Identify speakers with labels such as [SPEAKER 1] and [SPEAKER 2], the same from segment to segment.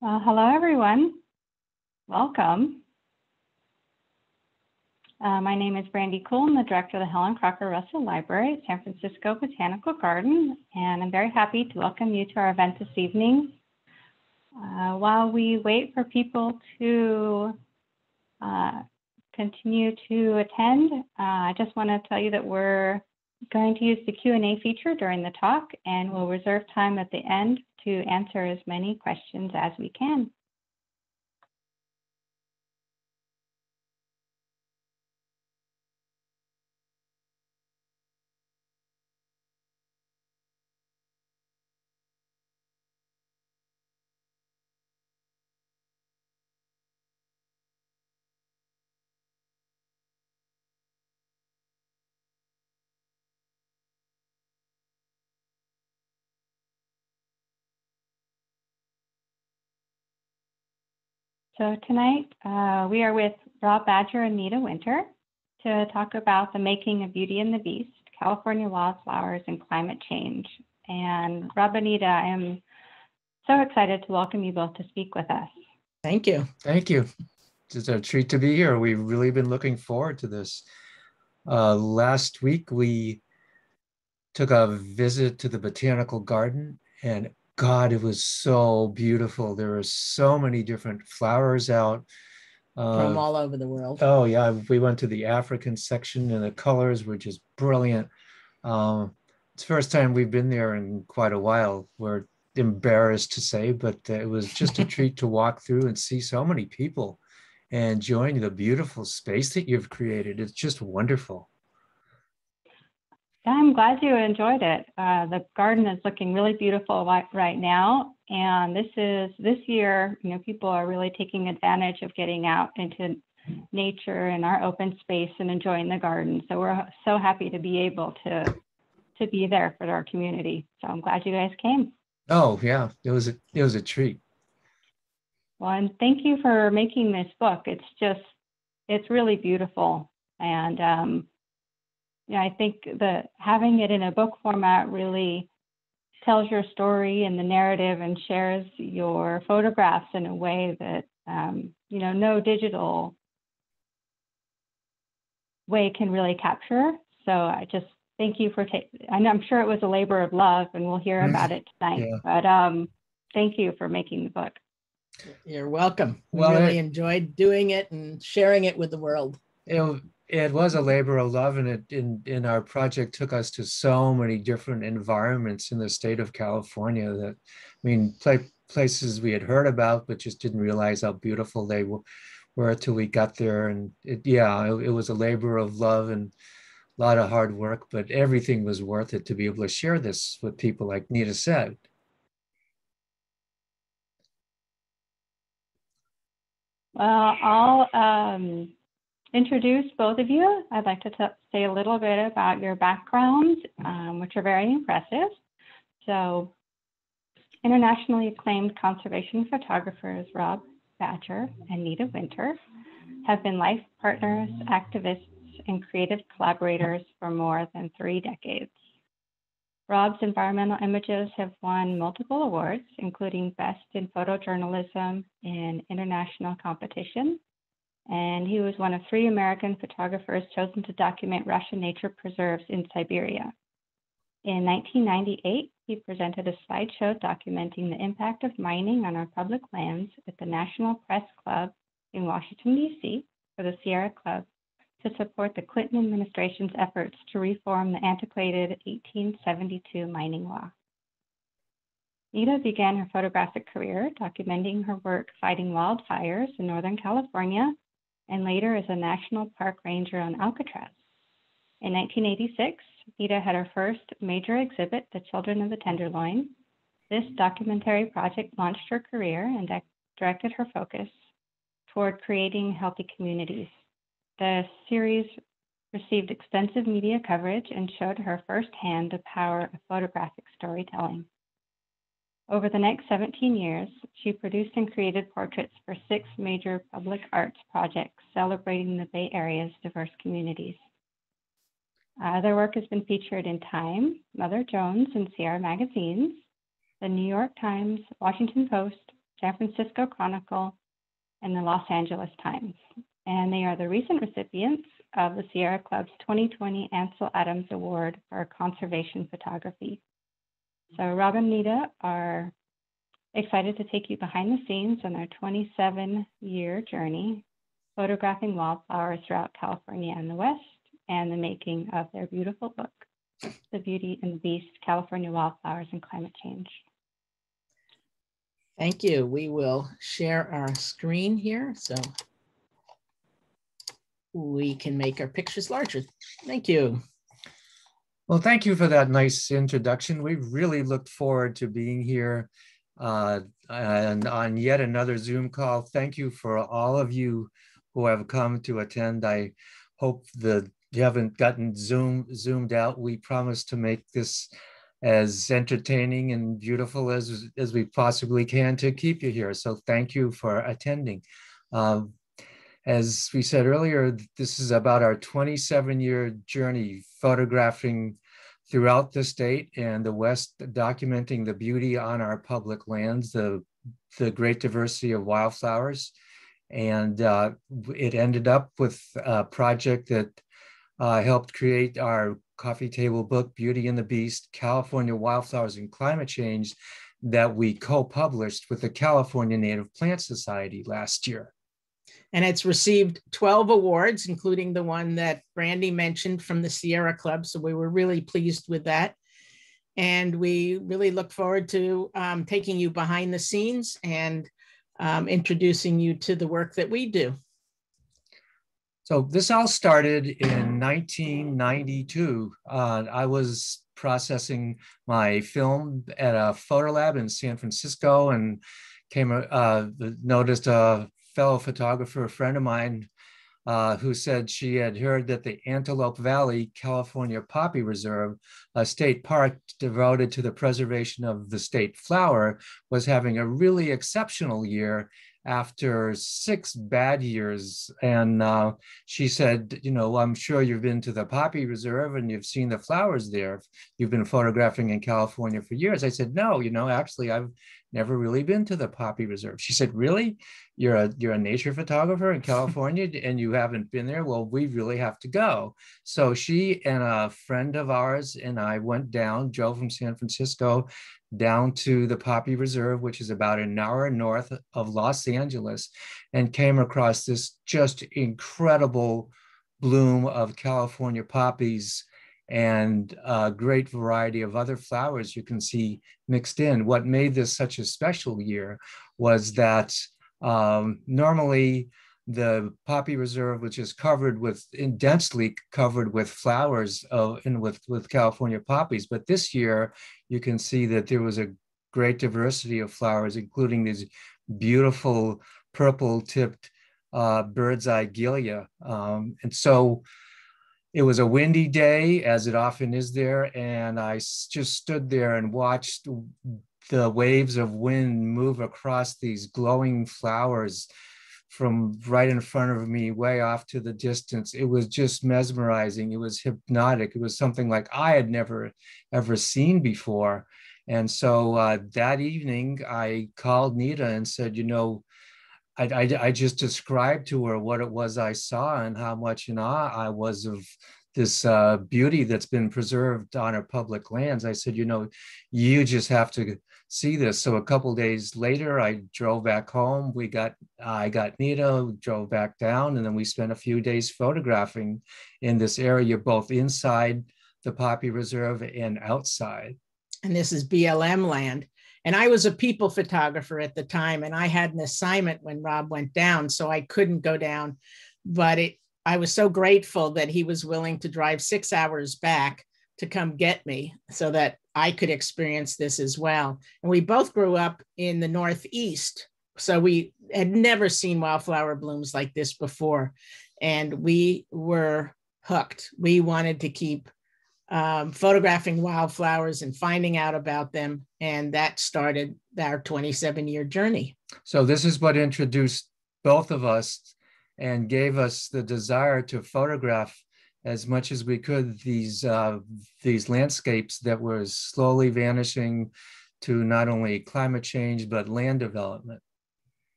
[SPEAKER 1] Well, hello, everyone. Welcome. Uh, my name is Brandy Kuhl. I'm the director of the Helen Crocker Russell Library at San Francisco Botanical Garden, and I'm very happy to welcome you to our event this evening. Uh, while we wait for people to uh, continue to attend, uh, I just want to tell you that we're going to use the Q&A feature during the talk, and we'll reserve time at the end to answer as many questions as we can. So tonight uh, we are with Rob Badger and Nita Winter to talk about the making of Beauty and the Beast, California wildflowers and climate change. And Rob and Nita, I am so excited to welcome you both to speak with us.
[SPEAKER 2] Thank you.
[SPEAKER 3] Thank you. It's a treat to be here. We've really been looking forward to this. Uh, last week, we took a visit to the botanical garden and God, it was so beautiful. There were so many different flowers out.
[SPEAKER 2] From uh, all over the world.
[SPEAKER 3] Oh, yeah. We went to the African section and the colors were just brilliant. Um, it's the first time we've been there in quite a while. We're embarrassed to say, but it was just a treat to walk through and see so many people enjoying the beautiful space that you've created. It's just wonderful.
[SPEAKER 1] I'm glad you enjoyed it. Uh, the garden is looking really beautiful right, now. And this is this year, you know, people are really taking advantage of getting out into nature and our open space and enjoying the garden. So we're so happy to be able to to be there for our community. So I'm glad you guys came.
[SPEAKER 3] Oh yeah, it was a it was a treat.
[SPEAKER 1] Well, and thank you for making this book. It's just it's really beautiful and um, yeah, I think that having it in a book format really tells your story and the narrative and shares your photographs in a way that um, you know no digital way can really capture. So I just thank you for taking. I'm sure it was a labor of love, and we'll hear mm-hmm. about it tonight. Yeah. But um, thank you for making the book.
[SPEAKER 2] You're welcome. We well, really it, enjoyed doing it and sharing it with the world.
[SPEAKER 3] It, it was a labor of love and it in, in our project took us to so many different environments in the state of california that i mean play, places we had heard about but just didn't realize how beautiful they were, were until we got there. And it, yeah it, it was a labor of love and a lot of hard work but everything was worth it to be able to share this with people like nita said.
[SPEAKER 1] Well i'll um introduce both of you. I'd like to say a little bit about your backgrounds, um, which are very impressive. So internationally acclaimed conservation photographers Rob Badger and Nita Winter have been life partners, activists, and creative collaborators for more than three decades. Rob's environmental images have won multiple awards, including Best in Photojournalism in International Competition and he was one of three American photographers chosen to document Russian nature preserves in Siberia. In 1998, he presented a slideshow documenting the impact of mining on our public lands at the National Press Club in Washington, D.C. for the Sierra Club to support the Clinton administration's efforts to reform the antiquated 1872 mining law. Nita began her photographic career documenting her work fighting wildfires in Northern California and later as a national park ranger on Alcatraz. In 1986, Nita had her first major exhibit, The Children of the Tenderloin. This documentary project launched her career and directed her focus toward creating healthy communities. The series received extensive media coverage and showed her firsthand the power of photographic storytelling. Over the next 17 years, she produced and created portraits for six major public arts projects celebrating the Bay Area's diverse communities. Uh, their work has been featured in Time, Mother Jones, and Sierra magazines, the New York Times, Washington Post, San Francisco Chronicle, and the Los Angeles Times. And they are the recent recipients of the Sierra Club's 2020 Ansel Adams Award for Conservation Photography. So Rob and Nita are excited to take you behind the scenes on their 27 year journey photographing wildflowers throughout California and the West and the making of their beautiful book, The Beauty and the Beast California Wildflowers and Climate Change.
[SPEAKER 2] Thank you. We will share our screen here so we can make our pictures larger. Thank you.
[SPEAKER 3] Well, thank you for that nice introduction. We really looked forward to being here uh, and on yet another Zoom call. Thank you for all of you who have come to attend. I hope that you haven't gotten zoom zoomed out. We promise to make this as entertaining and beautiful as as we possibly can to keep you here. So thank you for attending. Um, as we said earlier, this is about our 27 year journey photographing throughout the state and the West, documenting the beauty on our public lands, the, the great diversity of wildflowers. And uh, it ended up with a project that uh, helped create our coffee table book, Beauty and the Beast, California Wildflowers and Climate Change, that we co-published with the California Native Plant Society last year.
[SPEAKER 2] And it's received 12 awards, including the one that Brandy mentioned from the Sierra Club. So we were really pleased with that. And we really look forward to um, taking you behind the scenes and um, introducing you to the work that we do.
[SPEAKER 3] So this all started in 1992. Uh, I was processing my film at a photo lab in San Francisco and came uh, noticed a fellow photographer, a friend of mine, uh, who said she had heard that the Antelope Valley California Poppy Reserve, a state park devoted to the preservation of the state flower, was having a really exceptional year after six bad years. And uh, she said, you know, I'm sure you've been to the Poppy Reserve and you've seen the flowers there. You've been photographing in California for years. I said, no, you know, actually, I've never really been to the Poppy Reserve. She said, really? You're a, you're a nature photographer in California and you haven't been there? Well, we really have to go. So she and a friend of ours and I went down, Joe from San Francisco down to the Poppy Reserve, which is about an hour north of Los Angeles, and came across this just incredible bloom of California poppies and a great variety of other flowers you can see mixed in. What made this such a special year was that um, normally the poppy reserve, which is covered with densely covered with flowers uh, and with, with California poppies. But this year you can see that there was a great diversity of flowers, including these beautiful purple tipped uh, bird's eye gilia. Um, and so it was a windy day, as it often is there, and I just stood there and watched the waves of wind move across these glowing flowers from right in front of me, way off to the distance. It was just mesmerizing. It was hypnotic. It was something like I had never ever seen before. And so uh, that evening, I called Nita and said, you know, I, I, I, just described to her what it was I saw and how much in awe I was of this uh, beauty that's been preserved on our public lands. I said, you know, you just have to see this. So a couple days later, I drove back home. We got, I got Nita, drove back down, and then we spent a few days photographing in this area, both inside the Poppy Reserve and outside.
[SPEAKER 2] And this is BLM land. And I was a people photographer at the time, and I had an assignment when Rob went down, so I couldn't go down. But it, I was so grateful that he was willing to drive six hours back to come get me so that I could experience this as well. And we both grew up in the Northeast. So we had never seen wildflower blooms like this before. And we were hooked. We wanted to keep um, photographing wildflowers and finding out about them. And that started our 27 year journey.
[SPEAKER 3] So, this is what introduced both of us and gave us the desire to photograph as much as we could these uh, these landscapes that were slowly vanishing to not only climate change but land development.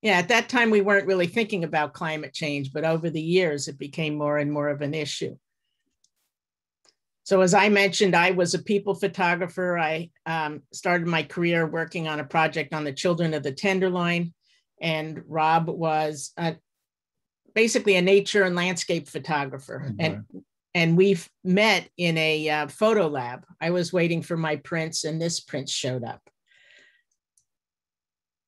[SPEAKER 2] Yeah, at that time we weren't really thinking about climate change, but over the years it became more and more of an issue. So as I mentioned, I was a people photographer. I um, started my career working on a project on the children of the Tenderloin, and Rob was a, basically a nature and landscape photographer. Mm-hmm. And and we've met in a uh, photo lab. I was waiting for my prints, and this print showed up.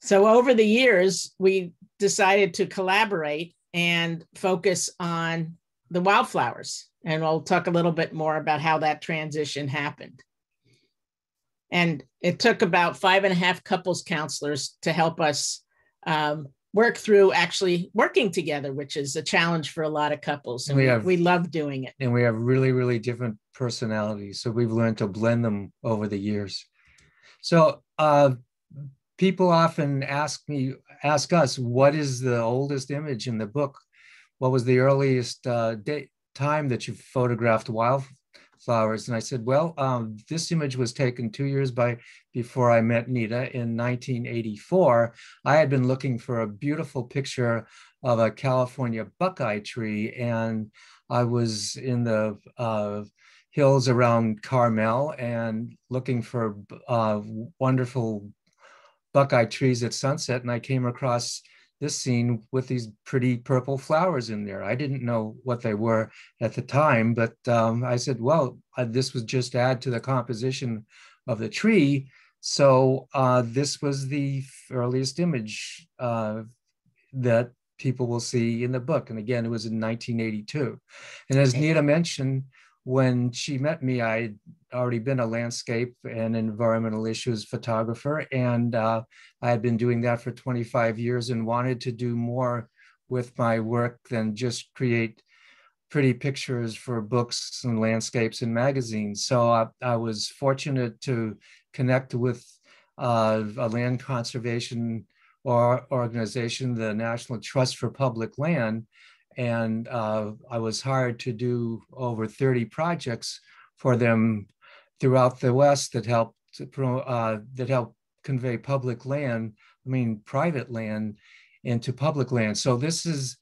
[SPEAKER 2] So over the years, we decided to collaborate and focus on the wildflowers. And we'll talk a little bit more about how that transition happened. And it took about five and a half couples counselors to help us um, work through actually working together, which is a challenge for a lot of couples. And we, have, we love doing it.
[SPEAKER 3] And we have really, really different personalities. So we've learned to blend them over the years. So uh, people often ask me, ask us, what is the oldest image in the book? What was the earliest uh, date, time that you photographed wildflowers? And I said, well, um, this image was taken two years by before I met Nita in 1984. I had been looking for a beautiful picture of a California buckeye tree, and I was in the uh, hills around Carmel and looking for uh, wonderful buckeye trees at sunset and I came across this scene with these pretty purple flowers in there. I didn't know what they were at the time, but um, I said, well, uh, this would just add to the composition of the tree. So uh, this was the earliest image uh, that people will see in the book. And again, it was in 1982. And as Nita mentioned, when she met me, I'd already been a landscape and environmental issues photographer, and uh, I had been doing that for 25 years and wanted to do more with my work than just create pretty pictures for books and landscapes and magazines. So I, I was fortunate to connect with uh, a land conservation or organization, the National Trust for Public Land, and uh, I was hired to do over 30 projects for them throughout the West that helped uh, that helped convey public land, I mean private land, into public land. So this is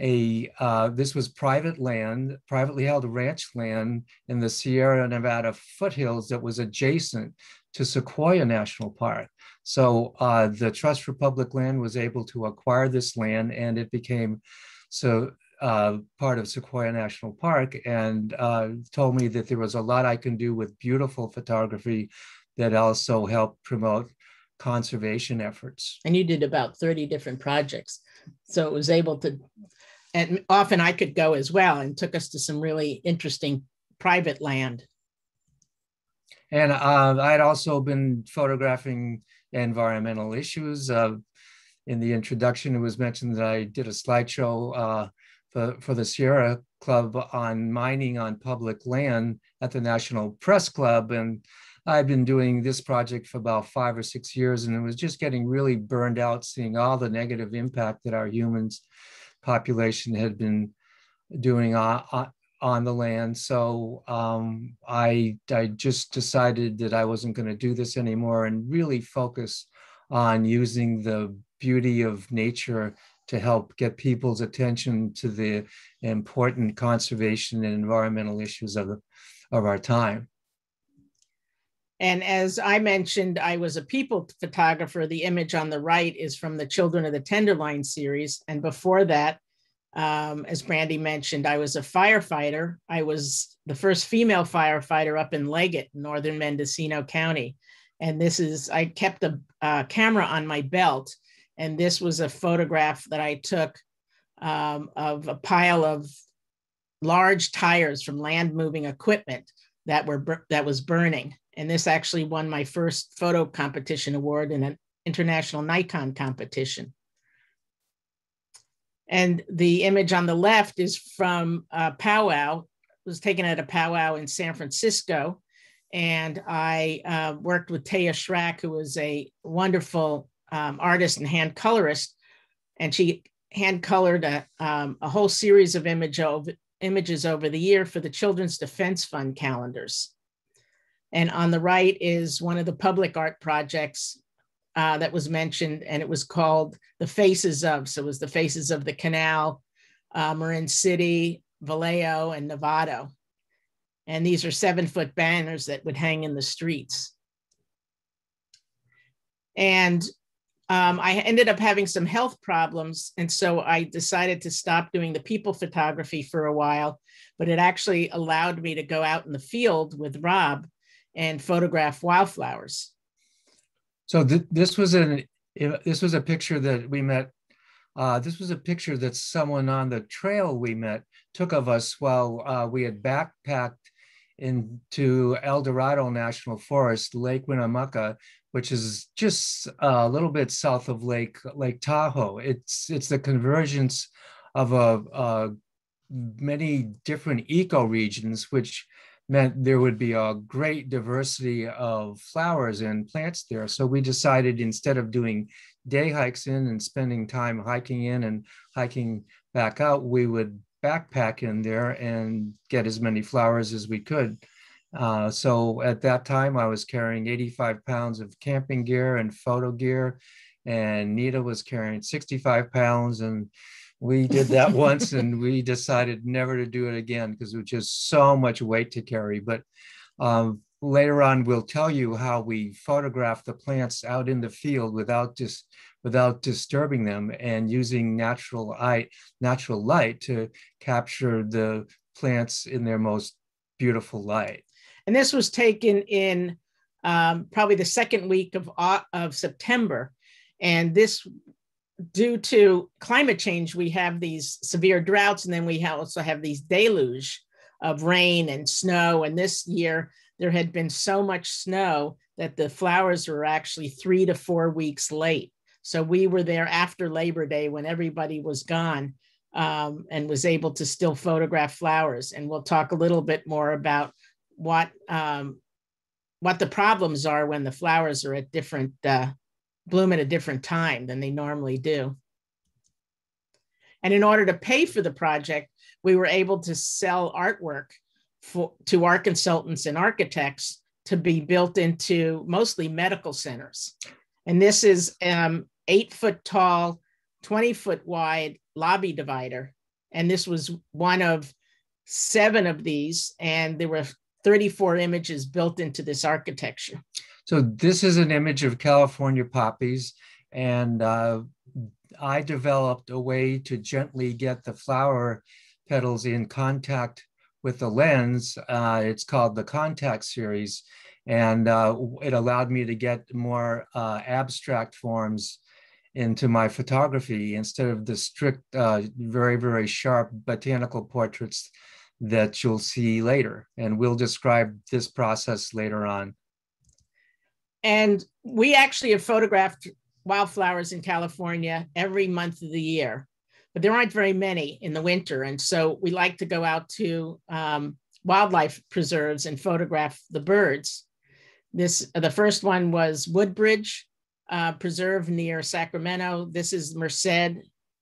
[SPEAKER 3] a uh, this was private land, privately held ranch land in the Sierra Nevada foothills that was adjacent to Sequoia National Park. So uh, the Trust for Public Land was able to acquire this land, and it became so uh, part of Sequoia National Park and uh, told me that there was a lot I can do with beautiful photography that also helped promote conservation efforts.
[SPEAKER 2] And you did about 30 different projects. So it was able to, and often I could go as well and took us to some really interesting private land.
[SPEAKER 3] And uh, I had also been photographing environmental issues. Uh, in the introduction, it was mentioned that I did a slideshow uh, for, for the Sierra Club on mining on public land at the National Press Club. And I've been doing this project for about five or six years, and it was just getting really burned out seeing all the negative impact that our humans population had been doing on, on the land. So um, I, I just decided that I wasn't going to do this anymore and really focus on using the beauty of nature to help get people's attention to the important conservation and environmental issues of, of our time.
[SPEAKER 2] And as I mentioned, I was a people photographer. The image on the right is from the Children of the Tenderloin series. And before that, um, as Brandy mentioned, I was a firefighter. I was the first female firefighter up in Leggett, northern Mendocino County. And this is, I kept a, a camera on my belt and this was a photograph that I took um, of a pile of large tires from land moving equipment that were that was burning. And this actually won my first photo competition award in an international Nikon competition. And the image on the left is from a powwow. It was taken at a powwow in San Francisco. And I uh, worked with Taya Schrack, who was a wonderful um, artist and hand colorist, and she hand colored a, um, a whole series of image of, images over the year for the Children's Defense Fund calendars. And on the right is one of the public art projects uh, that was mentioned, and it was called the Faces of. So it was the Faces of the Canal, uh, Marin City, Vallejo, and Novato. And these are seven foot banners that would hang in the streets. And um, I ended up having some health problems. And so I decided to stop doing the people photography for a while, but it actually allowed me to go out in the field with Rob and photograph wildflowers.
[SPEAKER 3] So th this was an this was a picture that we met. Uh, this was a picture that someone on the trail we met took of us while uh, we had backpacked into Eldorado National Forest, Lake Winnemucca, which is just a little bit south of Lake Lake Tahoe. It's it's the convergence of a, a many different ecoregions, which meant there would be a great diversity of flowers and plants there. So we decided instead of doing day hikes in and spending time hiking in and hiking back out, we would backpack in there and get as many flowers as we could. Uh, so at that time, I was carrying 85 pounds of camping gear and photo gear, and Nita was carrying 65 pounds. And we did that once, and we decided never to do it again because it was just so much weight to carry. But um, later on, we'll tell you how we photographed the plants out in the field without just without disturbing them and using natural light, natural light to capture the plants in their most beautiful light.
[SPEAKER 2] And this was taken in um, probably the second week of, of September. And this, due to climate change, we have these severe droughts, and then we also have these deluge of rain and snow. And this year, there had been so much snow that the flowers were actually three to four weeks late. So we were there after Labor Day when everybody was gone um, and was able to still photograph flowers. And we'll talk a little bit more about what um, what the problems are when the flowers are at different uh, bloom at a different time than they normally do. And in order to pay for the project, we were able to sell artwork for, to art consultants and architects to be built into mostly medical centers. And this is um, eight foot tall, 20 foot wide lobby divider. And this was one of seven of these. And there were 34 images built into this architecture.
[SPEAKER 3] So this is an image of California poppies. And uh, I developed a way to gently get the flower petals in contact with the lens. Uh, it's called the contact series. And uh, it allowed me to get more uh, abstract forms into my photography instead of the strict, uh, very, very sharp botanical portraits that you'll see later. And we'll describe this process later on.
[SPEAKER 2] And we actually have photographed wildflowers in California every month of the year, but there aren't very many in the winter. And so we like to go out to um, wildlife preserves and photograph the birds. This the first one was Woodbridge uh, Preserve near Sacramento. This is Merced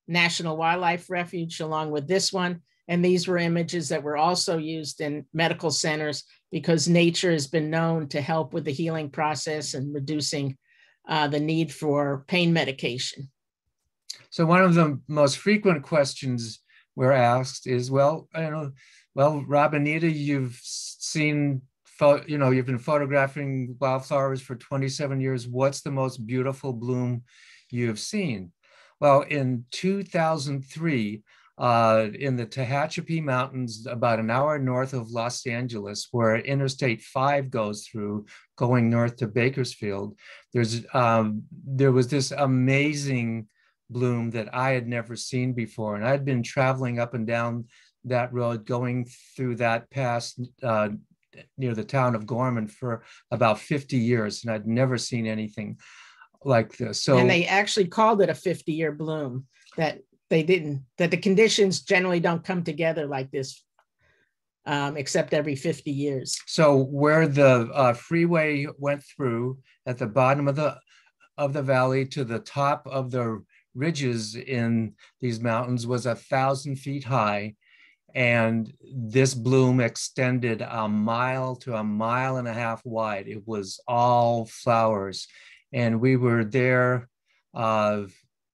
[SPEAKER 2] National Wildlife Refuge, along with this one. And these were images that were also used in medical centers because nature has been known to help with the healing process and reducing uh, the need for pain medication.
[SPEAKER 3] So one of the most frequent questions we're asked is, well, you know, well, Rob and Nita, you've seen, you know, you've been photographing wildflowers for 27 years. What's the most beautiful bloom you've seen? Well, in 2003, uh, in the Tehachapi Mountains, about an hour north of Los Angeles, where Interstate 5 goes through, going north to Bakersfield. There's um, there was this amazing bloom that I had never seen before, and I'd been traveling up and down that road, going through that pass uh, near the town of Gorman for about 50 years, and I'd never seen anything like this. So,
[SPEAKER 2] and they actually called it a 50 year bloom. That they didn't that the conditions generally don't come together like this um, except every 50 years
[SPEAKER 3] so where the uh, freeway went through at the bottom of the of the valley to the top of the ridges in these mountains was a thousand feet high and this bloom extended a mile to a mile and a half wide it was all flowers and we were there uh,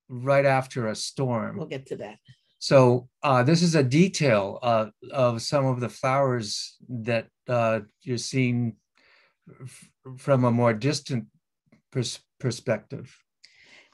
[SPEAKER 3] right after a storm.
[SPEAKER 2] We'll get to that.
[SPEAKER 3] So uh, this is a detail uh, of some of the flowers that uh, you're seeing from a more distant pers perspective.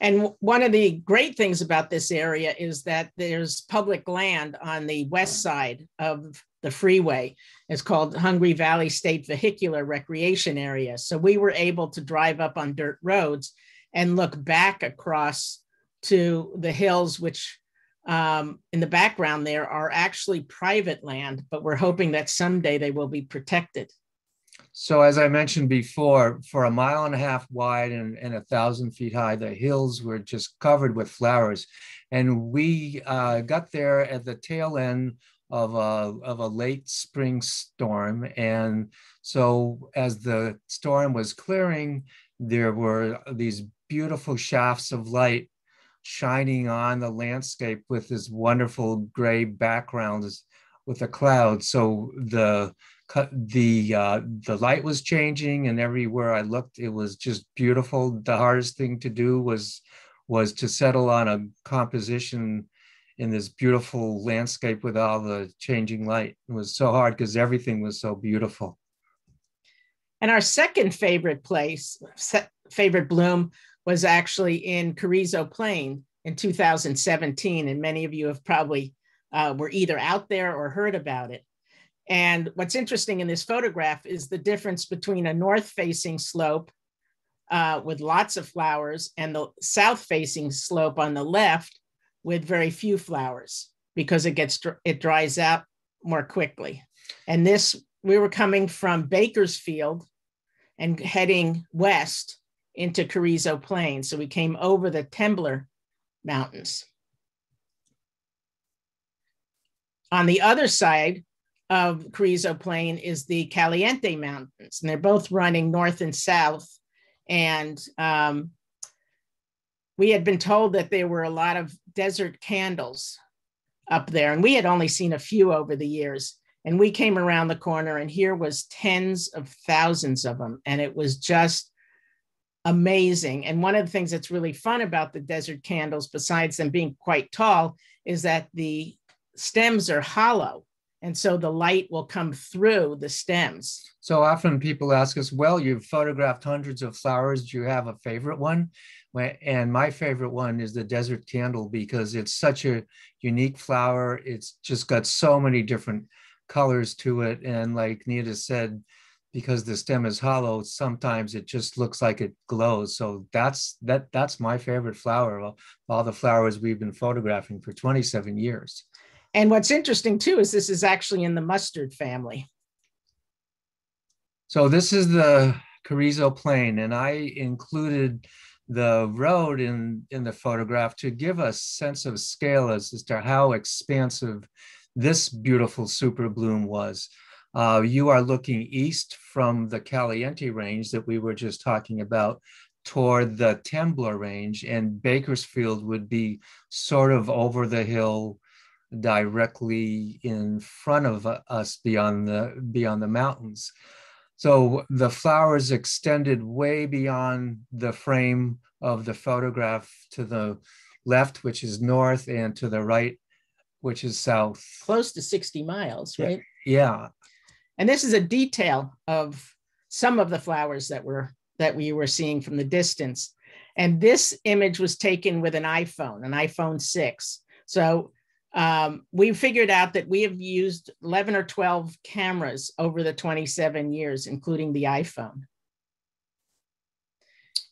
[SPEAKER 2] And one of the great things about this area is that there's public land on the west side of the freeway. It's called Hungry Valley State Vehicular Recreation Area. So we were able to drive up on dirt roads and look back across to the hills, which um, in the background there are actually private land, but we're hoping that someday they will be protected.
[SPEAKER 3] So as I mentioned before, for a mile and a half wide and, and a thousand feet high, the hills were just covered with flowers. And we uh, got there at the tail end of a, of a late spring storm. And so as the storm was clearing, there were these beautiful shafts of light shining on the landscape with this wonderful gray background with the clouds. So the the uh, the light was changing, and everywhere I looked, it was just beautiful. The hardest thing to do was was to settle on a composition in this beautiful landscape with all the changing light. It was so hard because everything was so beautiful.
[SPEAKER 2] And our second favorite place, favorite bloom, was actually in Carrizo Plain in 2017, and many of you have probably uh, were either out there or heard about it. And what's interesting in this photograph is the difference between a north-facing slope uh, with lots of flowers and the south-facing slope on the left with very few flowers because it gets it dries out more quickly. And this we were coming from Bakersfield and heading west into Carrizo Plain. So we came over the Temblor Mountains. On the other side, of Carrizo Plain is the Caliente Mountains, and they're both running north and south. And um, we had been told that there were a lot of desert candles up there, and we had only seen a few over the years. And we came around the corner, and here was tens of thousands of them, and it was just amazing. And one of the things that's really fun about the desert candles, besides them being quite tall, is that the stems are hollow and so the light will come through the stems.
[SPEAKER 3] So often people ask us, well, you've photographed hundreds of flowers. Do you have a favorite one? And my favorite one is the desert candle because it's such a unique flower. It's just got so many different colors to it. And like Nita said, because the stem is hollow, sometimes it just looks like it glows. So that's that that's my favorite flower of all the flowers we've been photographing for 27 years.
[SPEAKER 2] And what's interesting too is this is actually in the mustard family.
[SPEAKER 3] So this is the Carrizo Plain, and I included the road in, in the photograph to give a sense of scale as, as to how expansive this beautiful super bloom was. Uh, you are looking east from the Caliente range that we were just talking about toward the Temblor range, and Bakersfield would be sort of over the hill directly in front of us beyond the beyond the mountains. So the flowers extended way beyond the frame of the photograph to the left, which is north, and to the right, which is south.
[SPEAKER 2] Close to 60 miles, right?
[SPEAKER 3] Yeah.
[SPEAKER 2] And this is a detail of some of the flowers that were that we were seeing from the distance. And this image was taken with an iPhone, an iPhone 6. So um, we figured out that we have used 11 or 12 cameras over the 27 years, including the iPhone.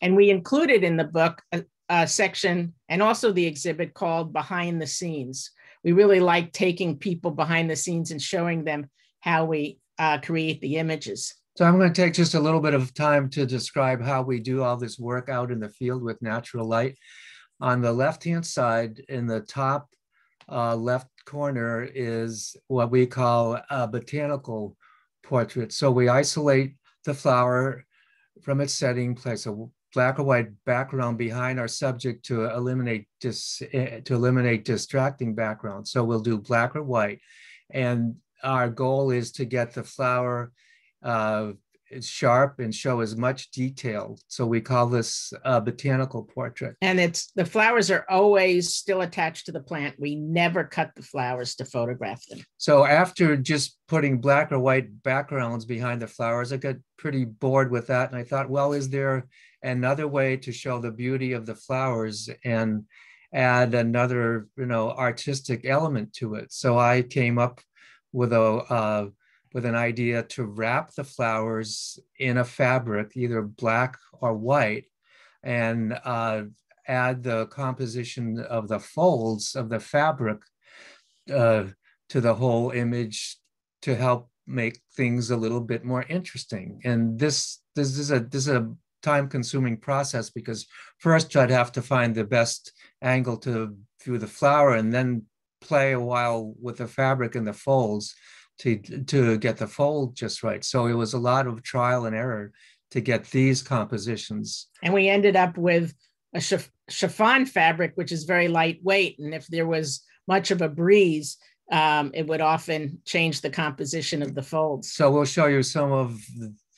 [SPEAKER 2] And we included in the book a, a section and also the exhibit called Behind the Scenes. We really like taking people behind the scenes and showing them how we uh, create the images.
[SPEAKER 3] So I'm going to take just a little bit of time to describe how we do all this work out in the field with natural light. On the left-hand side, in the top uh, left corner is what we call a botanical portrait. So we isolate the flower from its setting, place a black or white background behind our subject to eliminate dis, eh, to eliminate distracting background. So we'll do black or white, and our goal is to get the flower uh, sharp and show as much detail. So we call this a botanical portrait.
[SPEAKER 2] And it's the flowers are always still attached to the plant. We never cut the flowers to photograph them.
[SPEAKER 3] So after just putting black or white backgrounds behind the flowers, I got pretty bored with that. And I thought, well, is there another way to show the beauty of the flowers and add another, you know, artistic element to it? So I came up with a uh, with an idea to wrap the flowers in a fabric, either black or white, and uh, add the composition of the folds of the fabric uh, to the whole image to help make things a little bit more interesting. And this this is a this is a time consuming process because first I'd have to find the best angle to view the flower and then play a while with the fabric and the folds to to get the fold just right. So it was a lot of trial and error to get these compositions.
[SPEAKER 2] And we ended up with a chiffon fabric, which is very lightweight. And if there was much of a breeze, um, it would often change the composition of the folds.
[SPEAKER 3] So we'll show you some of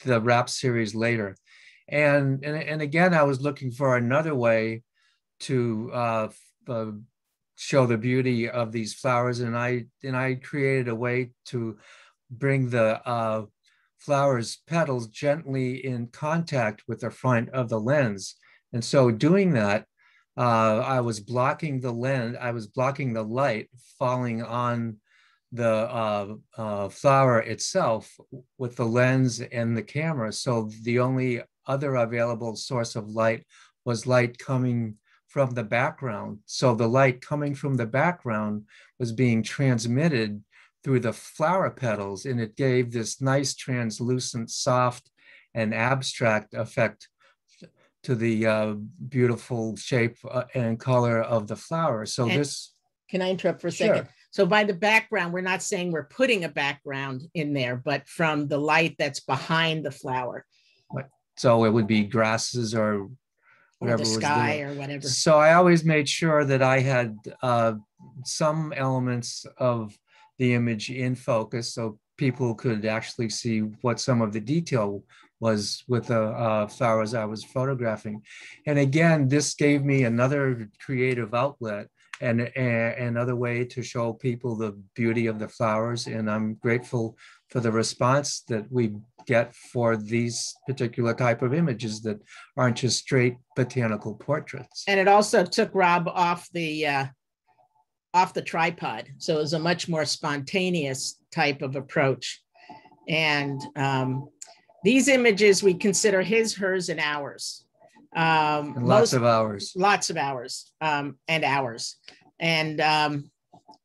[SPEAKER 3] the wrap series later. And, and, and again, I was looking for another way to uh, uh, show the beauty of these flowers. And I and I created a way to bring the uh, flowers petals gently in contact with the front of the lens. And so doing that, uh, I was blocking the lens, I was blocking the light falling on the uh, uh, flower itself with the lens and the camera. So the only other available source of light was light coming from the background. So the light coming from the background was being transmitted through the flower petals, and it gave this nice translucent, soft, and abstract effect to the uh, beautiful shape uh, and color of the flower. So and this.
[SPEAKER 2] Can I interrupt for a second? Sure. So by the background, we're not saying we're putting a background in there, but from the light that's behind the flower.
[SPEAKER 3] So it would be grasses or
[SPEAKER 2] whatever the sky or whatever.
[SPEAKER 3] So I always made sure that I had uh, some elements of the image in focus so people could actually see what some of the detail was with the uh, flowers I was photographing. And again, this gave me another creative outlet and, and another way to show people the beauty of the flowers. And I'm grateful for the response that we get for these particular type of images that aren't just straight botanical portraits.
[SPEAKER 2] And it also took Rob off the uh, off the tripod, so it was a much more spontaneous type of approach. And um, these images we consider his, hers, and ours.
[SPEAKER 3] Um, and lots most, of hours.
[SPEAKER 2] Lots of hours um, and hours. And um,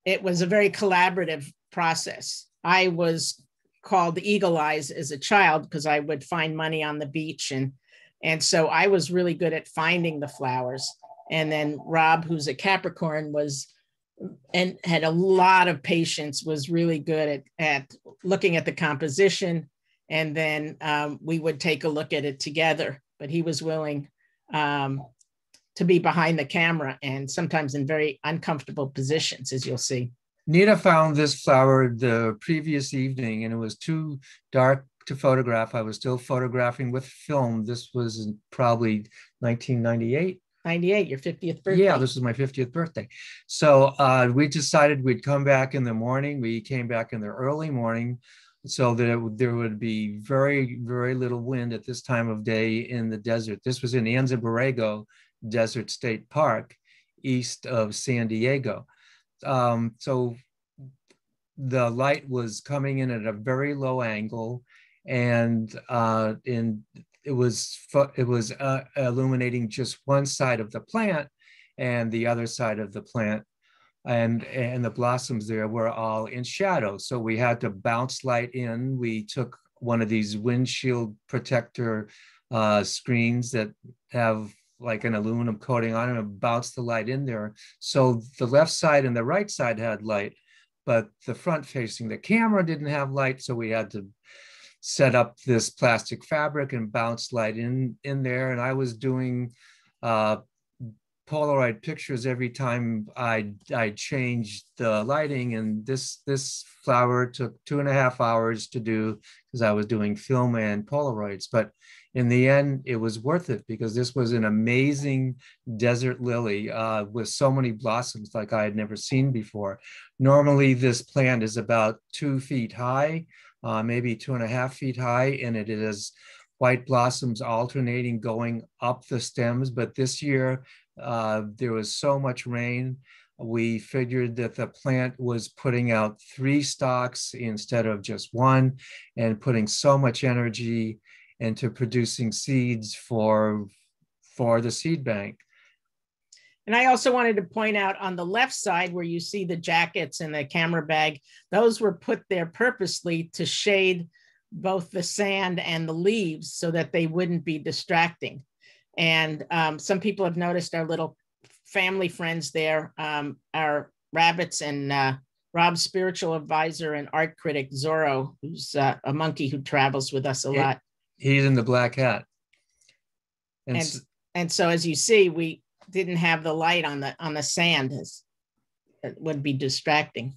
[SPEAKER 2] it was a very collaborative process. I was called Eagle Eyes as a child because I would find money on the beach and and so I was really good at finding the flowers. And then Rob, who's a Capricorn, was and had a lot of patience, was really good at, at looking at the composition. And then um, we would take a look at it together. But he was willing um, to be behind the camera and sometimes in very uncomfortable positions, as you'll see.
[SPEAKER 3] Nita found this flower the previous evening and it was too dark to photograph. I was still photographing with film. This was probably 1998.
[SPEAKER 2] 98, your 50th birthday.
[SPEAKER 3] Yeah, this was my 50th birthday. So uh, we decided we'd come back in the morning. We came back in the early morning so that it, there would be very, very little wind at this time of day in the desert. This was in Anza Borrego Desert State Park, east of San Diego. Um, so the light was coming in at a very low angle, and uh, in it was it was uh, illuminating just one side of the plant, and the other side of the plant, and and the blossoms there were all in shadow. So we had to bounce light in. We took one of these windshield protector uh, screens that have like an aluminum coating on it and bounce the light in there. So the left side and the right side had light, but the front facing the camera didn't have light. So we had to set up this plastic fabric and bounce light in, in there. And I was doing uh, Polaroid pictures every time I I changed the lighting, and this this flower took two and a half hours to do because I was doing film and Polaroids. But in the end, it was worth it because this was an amazing desert lily uh, with so many blossoms like I had never seen before. Normally, this plant is about two feet high, uh, maybe two and a half feet high, and it is white blossoms alternating going up the stems. But this year, uh, there was so much rain. We figured that the plant was putting out three stalks instead of just one and putting so much energy into producing seeds for, for the seed bank.
[SPEAKER 2] And I also wanted to point out on the left side where you see the jackets and the camera bag, those were put there purposely to shade both the sand and the leaves so that they wouldn't be distracting. And um, some people have noticed our little family friends there, um, our rabbits and uh, Rob's spiritual advisor and art critic, Zorro, who's uh, a monkey who travels with us a lot.
[SPEAKER 3] He's in the black hat.
[SPEAKER 2] And, and, and so as you see, we didn't have the light on the on the sand as it would be distracting.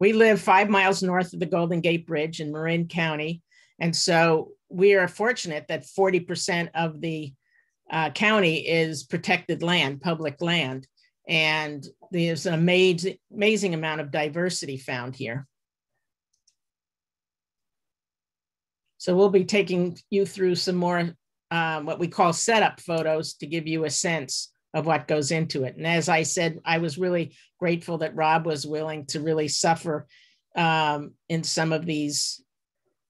[SPEAKER 2] We live five miles north of the Golden Gate Bridge in Marin County. And so we are fortunate that 40% of the uh, county is protected land, public land. And there's an amazing, amazing amount of diversity found here. So we'll be taking you through some more um, what we call setup photos to give you a sense of what goes into it. And as I said, I was really grateful that Rob was willing to really suffer um, in some of these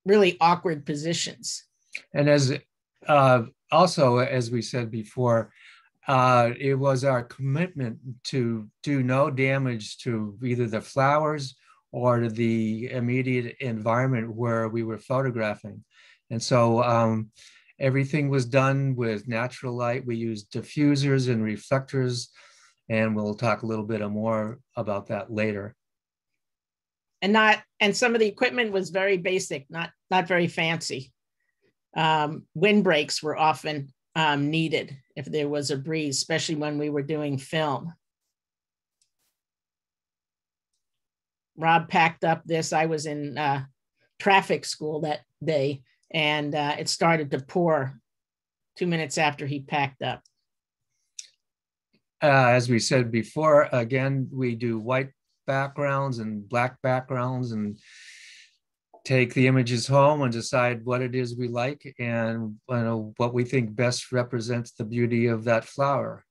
[SPEAKER 2] really awkward positions.
[SPEAKER 3] And as uh, also, as we said before, uh, it was our commitment to do no damage to either the flowers or the immediate environment where we were photographing. And so um, everything was done with natural light. We used diffusers and reflectors, and we'll talk a little bit more about that later
[SPEAKER 2] and not and some of the equipment was very basic not not very fancy um, windbreaks were often um, needed if there was a breeze especially when we were doing film rob packed up this i was in uh, traffic school that day and uh, it started to pour two minutes after he packed up
[SPEAKER 3] uh, as we said before again we do white backgrounds and black backgrounds and take the images home and decide what it is we like and you know, what we think best represents the beauty of that flower.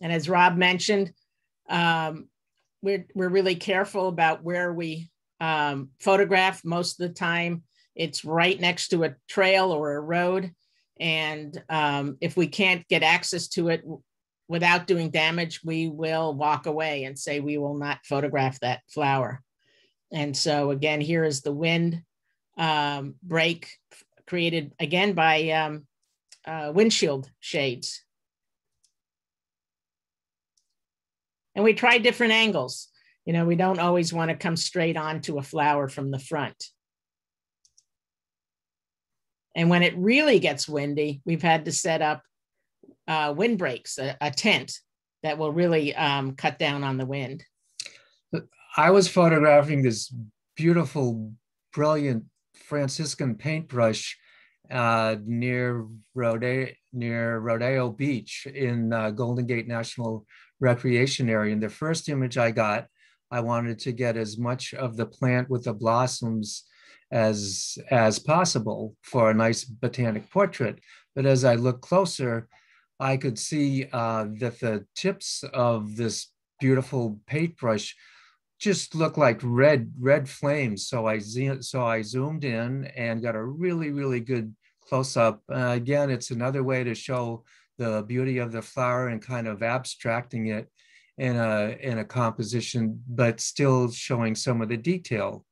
[SPEAKER 2] And as Rob mentioned, um, we're, we're really careful about where we um, photograph. Most of the time, it's right next to a trail or a road. And um, if we can't get access to it, without doing damage, we will walk away and say we will not photograph that flower. And so again, here is the wind um, break created again by um, uh, windshield shades. And we try different angles. You know, we don't always want to come straight onto a flower from the front. And when it really gets windy, we've had to set up uh, windbreaks, a, a, tent that will really um, cut down on the wind.
[SPEAKER 3] I was photographing this beautiful, brilliant Franciscan paintbrush uh, near Rodeo near Rodeo Beach in uh, Golden Gate National Recreation Area. And the first image I got, I wanted to get as much of the plant with the blossoms as as possible for a nice botanic portrait. But as I looked closer, I could see uh, that the tips of this beautiful paintbrush just looked like red red flames. So I so I zoomed in and got a really really good close up. Uh, again, it's another way to show the beauty of the flower and kind of abstracting it in a in a composition, but still showing some of the detail.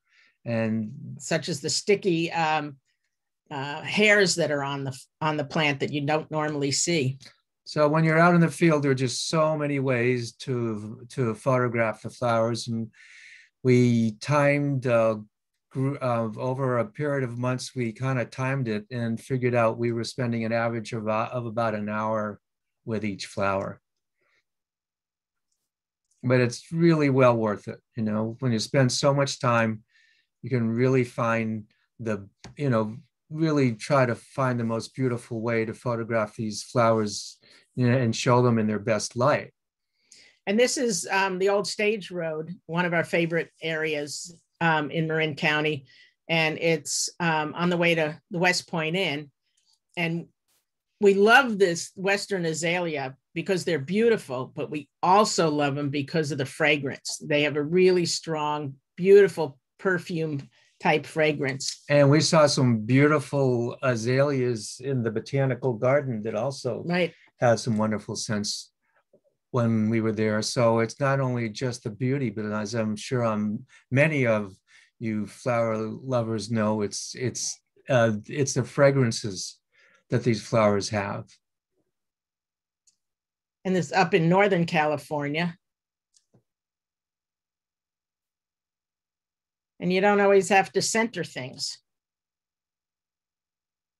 [SPEAKER 3] And
[SPEAKER 2] such as the sticky um, uh, hairs that are on the on the plant that you don't normally see.
[SPEAKER 3] So when you're out in the field, there are just so many ways to to photograph the flowers, and we timed uh, uh, over a period of months, we kind of timed it and figured out we were spending an average of, uh, of about an hour with each flower. But it's really well worth it. You know, when you spend so much time, you can really find the, you know, really try to find the most beautiful way to photograph these flowers you know, and show them in their best light.
[SPEAKER 2] And this is um, the old stage road, one of our favorite areas um, in Marin County. And it's um, on the way to the West Point Inn. And we love this Western azalea because they're beautiful, but we also love them because of the fragrance. They have a really strong, beautiful perfume type fragrance.
[SPEAKER 3] And we saw some beautiful azaleas in the botanical garden that also
[SPEAKER 2] right.
[SPEAKER 3] had some wonderful scents when we were there. So it's not only just the beauty, but as I'm sure I'm, many of you flower lovers know, it's it's uh, it's the fragrances that these flowers have.
[SPEAKER 2] And this up in Northern California. And you don't always have to center things.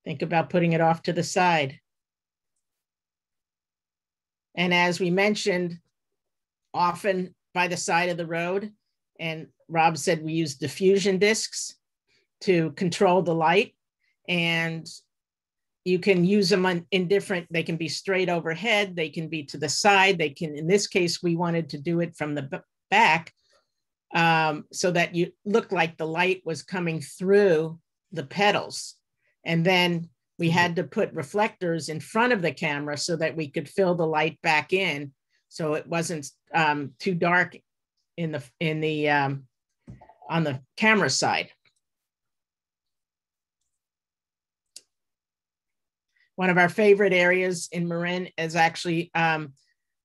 [SPEAKER 2] Think about putting it off to the side. And as we mentioned, often by the side of the road, and Rob said we use diffusion discs to control the light. And you can use them in different, they can be straight overhead, they can be to the side, they can, in this case, we wanted to do it from the back um, so that you look like the light was coming through the petals. And then we mm-hmm. had to put reflectors in front of the camera so that we could fill the light back in so it wasn't um, too dark in the in the um, on the camera side. One of our favorite areas in Marin is actually um,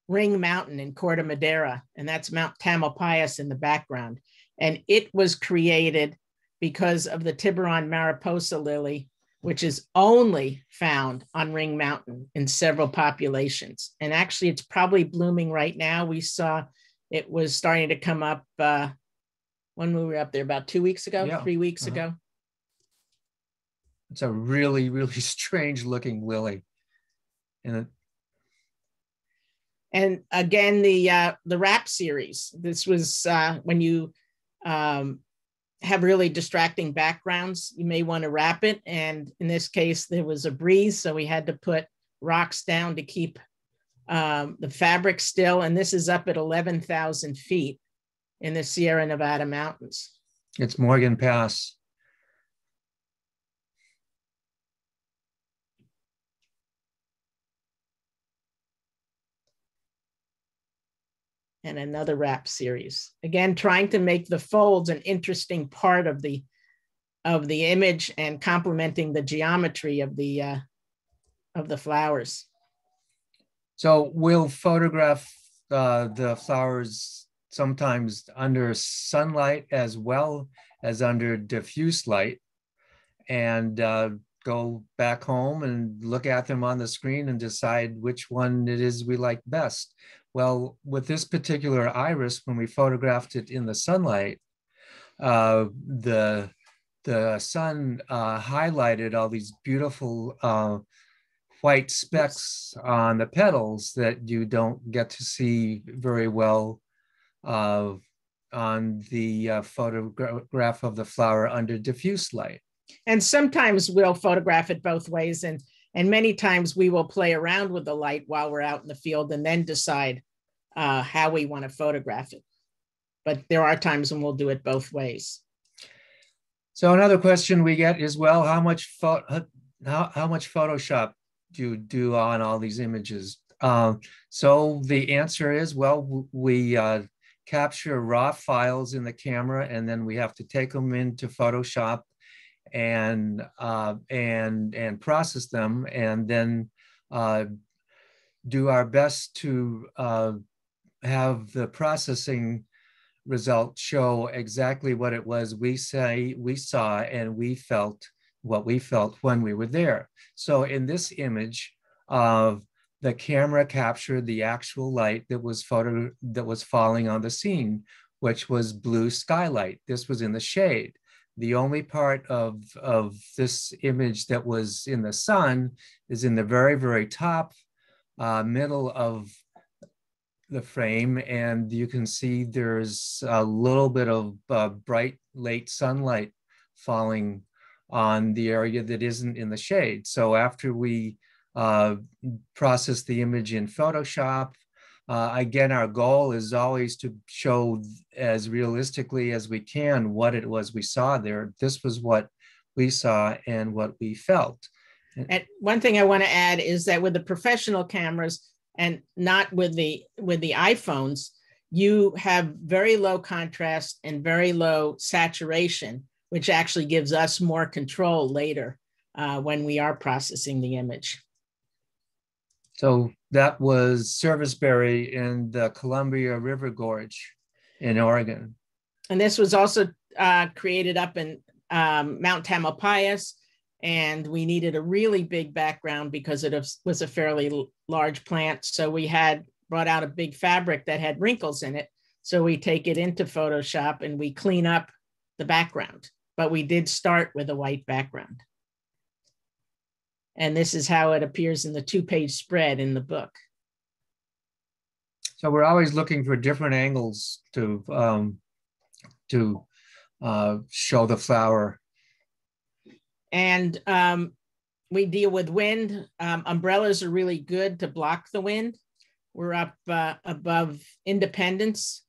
[SPEAKER 2] Ring Mountain in Corte Madera, and that's Mount Tamalpais in the background. And it was created because of the Tiburon mariposa lily, which is only found on Ring Mountain in several populations. And actually, it's probably blooming right now. We saw it was starting to come up uh, when we were up there about two weeks ago, yeah. three weeks uh-huh. ago.
[SPEAKER 3] It's a really, really strange looking lily. And it,
[SPEAKER 2] and again the uh, the wrap series. This was uh, when you um, have really distracting backgrounds. You may want to wrap it, and in this case, there was a breeze, so we had to put rocks down to keep um, the fabric still. And this is up at eleven thousand feet in the Sierra Nevada mountains.
[SPEAKER 3] It's Morgan Pass.
[SPEAKER 2] And another wrap series. Again, trying to make the folds an interesting part of the of the image and complementing the geometry of the uh, of the flowers.
[SPEAKER 3] So we'll photograph uh, the flowers sometimes under sunlight as well as under diffuse light and uh, go back home and look at them on the screen and decide which one it is we like best. Well, with this particular iris, when we photographed it in the sunlight, uh, the the sun uh, highlighted all these beautiful uh, white specks on the petals that you don't get to see very well uh, on the uh, photograph of the flower under diffuse light.
[SPEAKER 2] And sometimes we'll photograph it both ways, and and many times we will play around with the light while we're out in the field and then decide uh, how we want to photograph it. But there are times when we'll do it both ways.
[SPEAKER 3] So another question we get is, well, how much how, how much Photoshop do you do on all these images? Um, so the answer is, well, we uh, capture raw files in the camera, and then we have to take them into Photoshop and uh, and and process them, and then uh, do our best to uh, have the processing result show exactly what it was we say we saw and we felt what we felt when we were there. So in this image of the camera captured the actual light that was photo that was falling on the scene, which was blue skylight. This was in the shade. The only part of, of this image that was in the sun is in the very, very top uh, middle of the frame. And you can see there's a little bit of uh, bright late sunlight falling on the area that isn't in the shade. So after we uh, process the image in Photoshop, uh, again, our goal is always to show as realistically as we can what it was we saw there. This was what we saw and what we felt.
[SPEAKER 2] And one thing I want to add is that with the professional cameras and not with the with the iPhones, you have very low contrast and very low saturation, which actually gives us more control later uh, when we are processing the image.
[SPEAKER 3] So that was Serviceberry in the Columbia River Gorge in Oregon.
[SPEAKER 2] And this was also uh, created up in um, Mount Tamalpais. And we needed a really big background because it was a fairly large plant. So we had brought out a big fabric that had wrinkles in it. So we take it into Photoshop and we clean up the background. But we did start with a white background. And this is how it appears in the two page spread in the book.
[SPEAKER 3] So we're always looking for different angles to um, to uh, show the flower.
[SPEAKER 2] And um, we deal with wind. Um, umbrellas are really good to block the wind. We're up uh, above Independence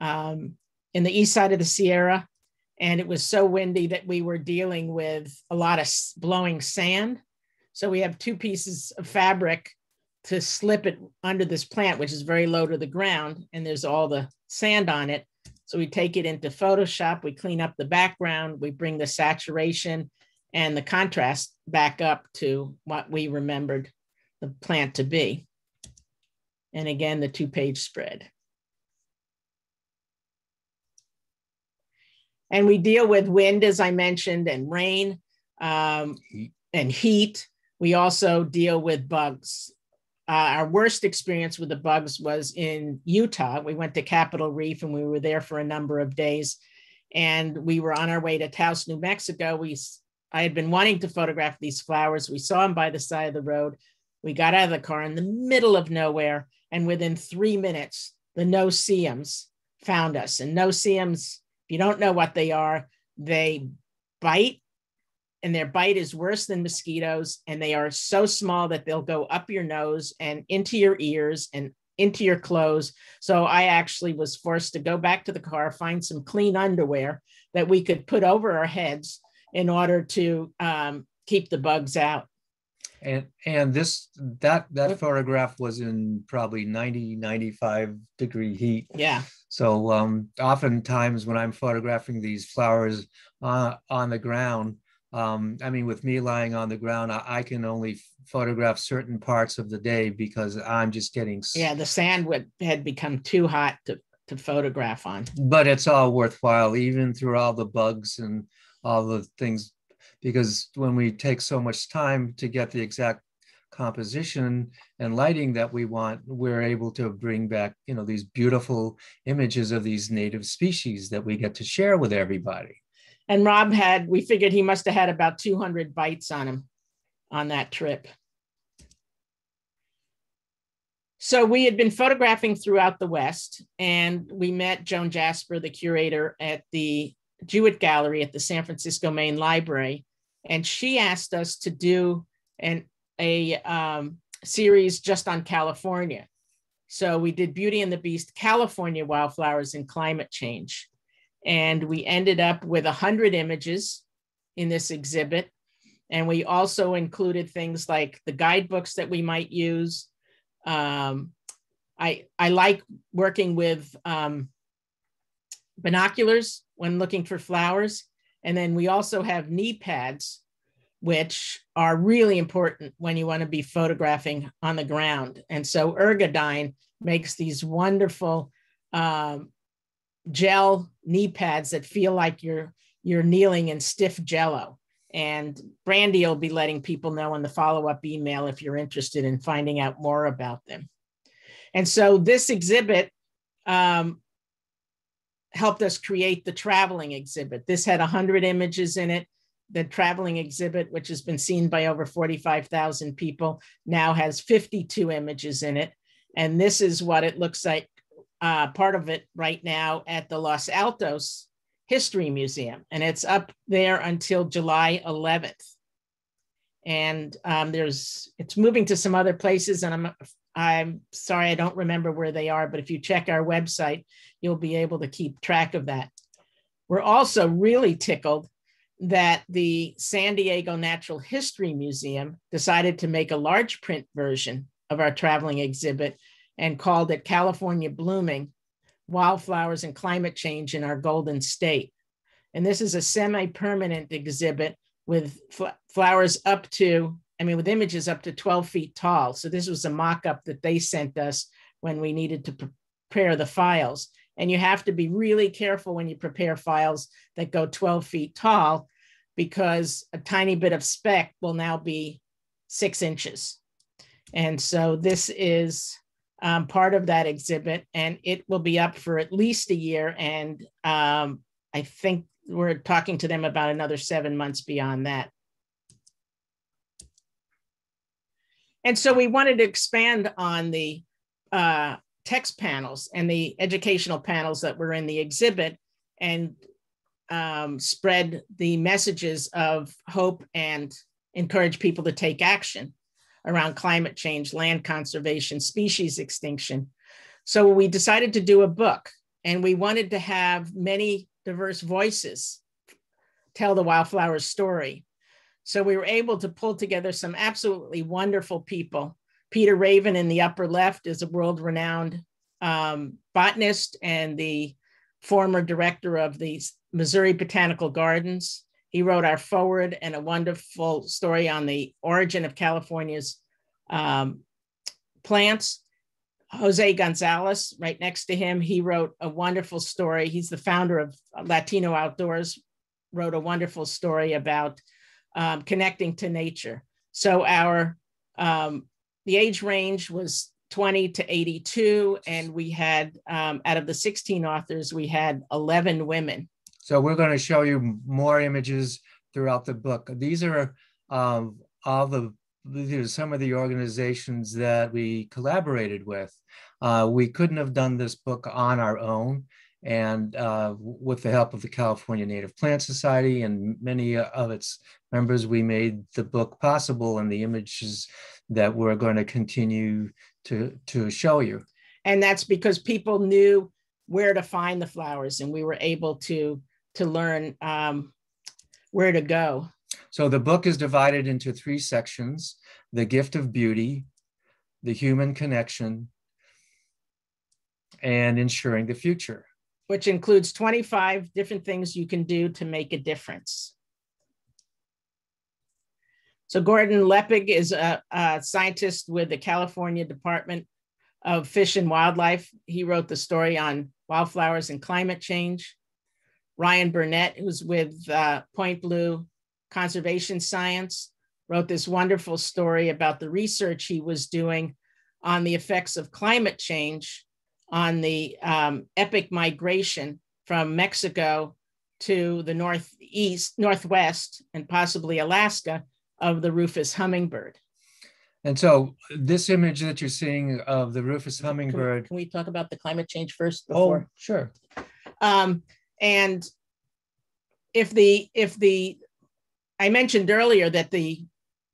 [SPEAKER 2] um, in the east side of the Sierra. And it was so windy that we were dealing with a lot of blowing sand. So we have two pieces of fabric to slip it under this plant, which is very low to the ground, and there's all the sand on it. So we take it into Photoshop, we clean up the background, we bring the saturation and the contrast back up to what we remembered the plant to be. And again, the two page spread. And we deal with wind, as I mentioned, and rain um, and heat. We also deal with bugs. Uh, our worst experience with the bugs was in Utah. We went to Capitol Reef and we were there for a number of days. And we were on our way to Taos, New Mexico. We, I had been wanting to photograph these flowers. We saw them by the side of the road. We got out of the car in the middle of nowhere. And within three minutes, the no-see-ums found us. And no-see-ums, if you don't know what they are, they bite and their bite is worse than mosquitoes and they are so small that they'll go up your nose and into your ears and into your clothes. So i actually was forced to go back to the car find some clean underwear that we could put over our heads in order to um, keep the bugs out.
[SPEAKER 3] And and this that that photograph was in probably 90 95 degree heat.
[SPEAKER 2] Yeah.
[SPEAKER 3] So um oftentimes when i'm photographing these flowers uh, on the ground um, I mean, with me lying on the ground, I, I, can only photograph certain parts of the day because I'm just getting.
[SPEAKER 2] Yeah, the sand would, had become too hot to, to photograph on.
[SPEAKER 3] But it's all worthwhile, even through all the bugs and all the things, because when we take so much time to get the exact composition and lighting that we want, we're able to bring back, you know, these beautiful images of these native species that we get to share with everybody.
[SPEAKER 2] And Rob had, we figured he must have had about 200 bites on him on that trip. So we had been photographing throughout the West, and we met Joan Jasper, the curator at the Jewett Gallery at the San Francisco Main Library, and she asked us to do an a um, series just on California. So we did Beauty and the Beast, California wildflowers and climate change. And we ended up with 100 images in this exhibit. And we also included things like the guidebooks that we might use. Um, I, I like working with um, binoculars when looking for flowers. And then we also have knee pads, which are really important when you want to be photographing on the ground. And so Ergodyne makes these wonderful um, gel knee pads that feel like you're you're kneeling in stiff jello. And Brandy will be letting people know in the follow-up email if you're interested in finding out more about them. And so this exhibit um, helped us create the traveling exhibit. This had 100 images in it. The traveling exhibit, which has been seen by over 45,000 people, now has 52 images in it. And this is what it looks like, uh, part of it right now at the Los Altos History Museum. And it's up there until July 11th. And um, there's, it's moving to some other places. And I'm, I'm sorry, I don't remember where they are, but if you check our website, you'll be able to keep track of that. We're also really tickled that the San Diego Natural History Museum decided to make a large print version of our traveling exhibit and called it California Blooming Wildflowers and Climate Change in Our Golden State. And this is a semi permanent exhibit with fl flowers up to, I mean, with images up to 12 feet tall. So this was a mock up that they sent us when we needed to prepare the files. And you have to be really careful when you prepare files that go 12 feet tall because a tiny bit of speck will now be six inches. And so this is um, part of that exhibit and it will be up for at least a year. And um, I think we're talking to them about another seven months beyond that. And so we wanted to expand on the uh, text panels and the educational panels that were in the exhibit and um, spread the messages of hope and encourage people to take action around climate change, land conservation, species extinction. So we decided to do a book and we wanted to have many diverse voices tell the wildflower story. So we were able to pull together some absolutely wonderful people Peter Raven in the upper left is a world renowned um, botanist and the former director of the Missouri Botanical Gardens. He wrote our foreword and a wonderful story on the origin of California's um, plants. Jose Gonzalez, right next to him, he wrote a wonderful story. He's the founder of Latino Outdoors, wrote a wonderful story about um, connecting to nature. So our um, the age range was 20 to 82, and we had, um, out of the 16 authors, we had 11 women.
[SPEAKER 3] So we're going to show you more images throughout the book. These are um, all the some of the organizations that we collaborated with. Uh, we couldn't have done this book on our own. And uh, with the help of the California Native Plant Society and many of its members, we made the book possible and the images that we're going to continue to, to show you.
[SPEAKER 2] And that's because people knew where to find the flowers and we were able to, to learn um, where to go.
[SPEAKER 3] So the book is divided into three sections, the gift of beauty, the human connection, and ensuring the future.
[SPEAKER 2] Which includes 25 different things you can do to make a difference. So Gordon Leppig is a, a, scientist with the California Department of Fish and Wildlife. He wrote the story on wildflowers and climate change. Ryan Burnett, who's with uh, Point Blue Conservation Science, wrote this wonderful story about the research he was doing on the effects of climate change on the um, epic migration from Mexico to the northeast, northwest, and possibly Alaska of the rufous hummingbird.
[SPEAKER 3] And so this image that you're seeing of the rufous hummingbird.
[SPEAKER 2] Can we, talk about the climate change first
[SPEAKER 3] oh, before? Oh, sure.
[SPEAKER 2] Um, and if the if the I mentioned earlier that the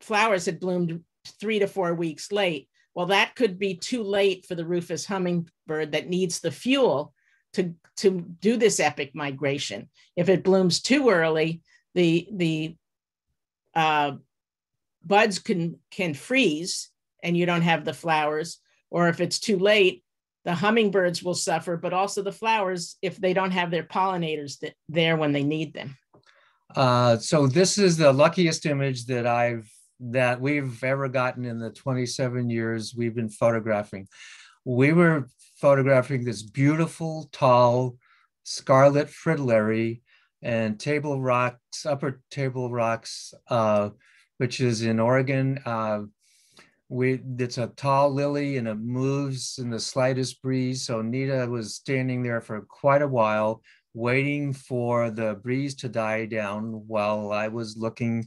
[SPEAKER 2] flowers had bloomed three to four weeks late. Well, that could be too late for the rufous hummingbird that needs the fuel to, to do this epic migration. If it blooms too early, the, the uh, buds can can freeze and you don't have the flowers or if it's too late the hummingbirds will suffer but also the flowers if they don't have their pollinators that, there when they need them
[SPEAKER 3] uh, so this is the luckiest image that i've that we've ever gotten in the 27 years we've been photographing we were photographing this beautiful tall scarlet fritillary and table rocks upper table rocks uh, which is in Oregon. Uh, we it's a tall lily and it moves in the slightest breeze. So Nita was standing there for quite a while, waiting for the breeze to die down while I was looking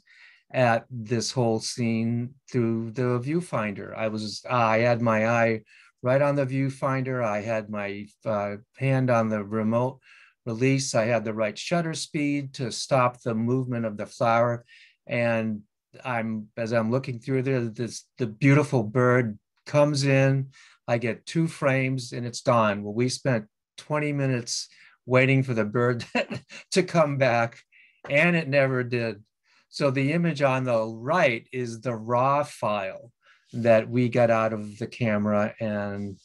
[SPEAKER 3] at this whole scene through the viewfinder. I was I had my eye right on the viewfinder. I had my uh, hand on the remote release. I had the right shutter speed to stop the movement of the flower. And I'm as I'm looking through there, this the beautiful bird comes in. I get two frames and it's gone. Well, we spent 20 minutes waiting for the bird to come back, and it never did. So the image on the right is the raw file that we got out of the camera and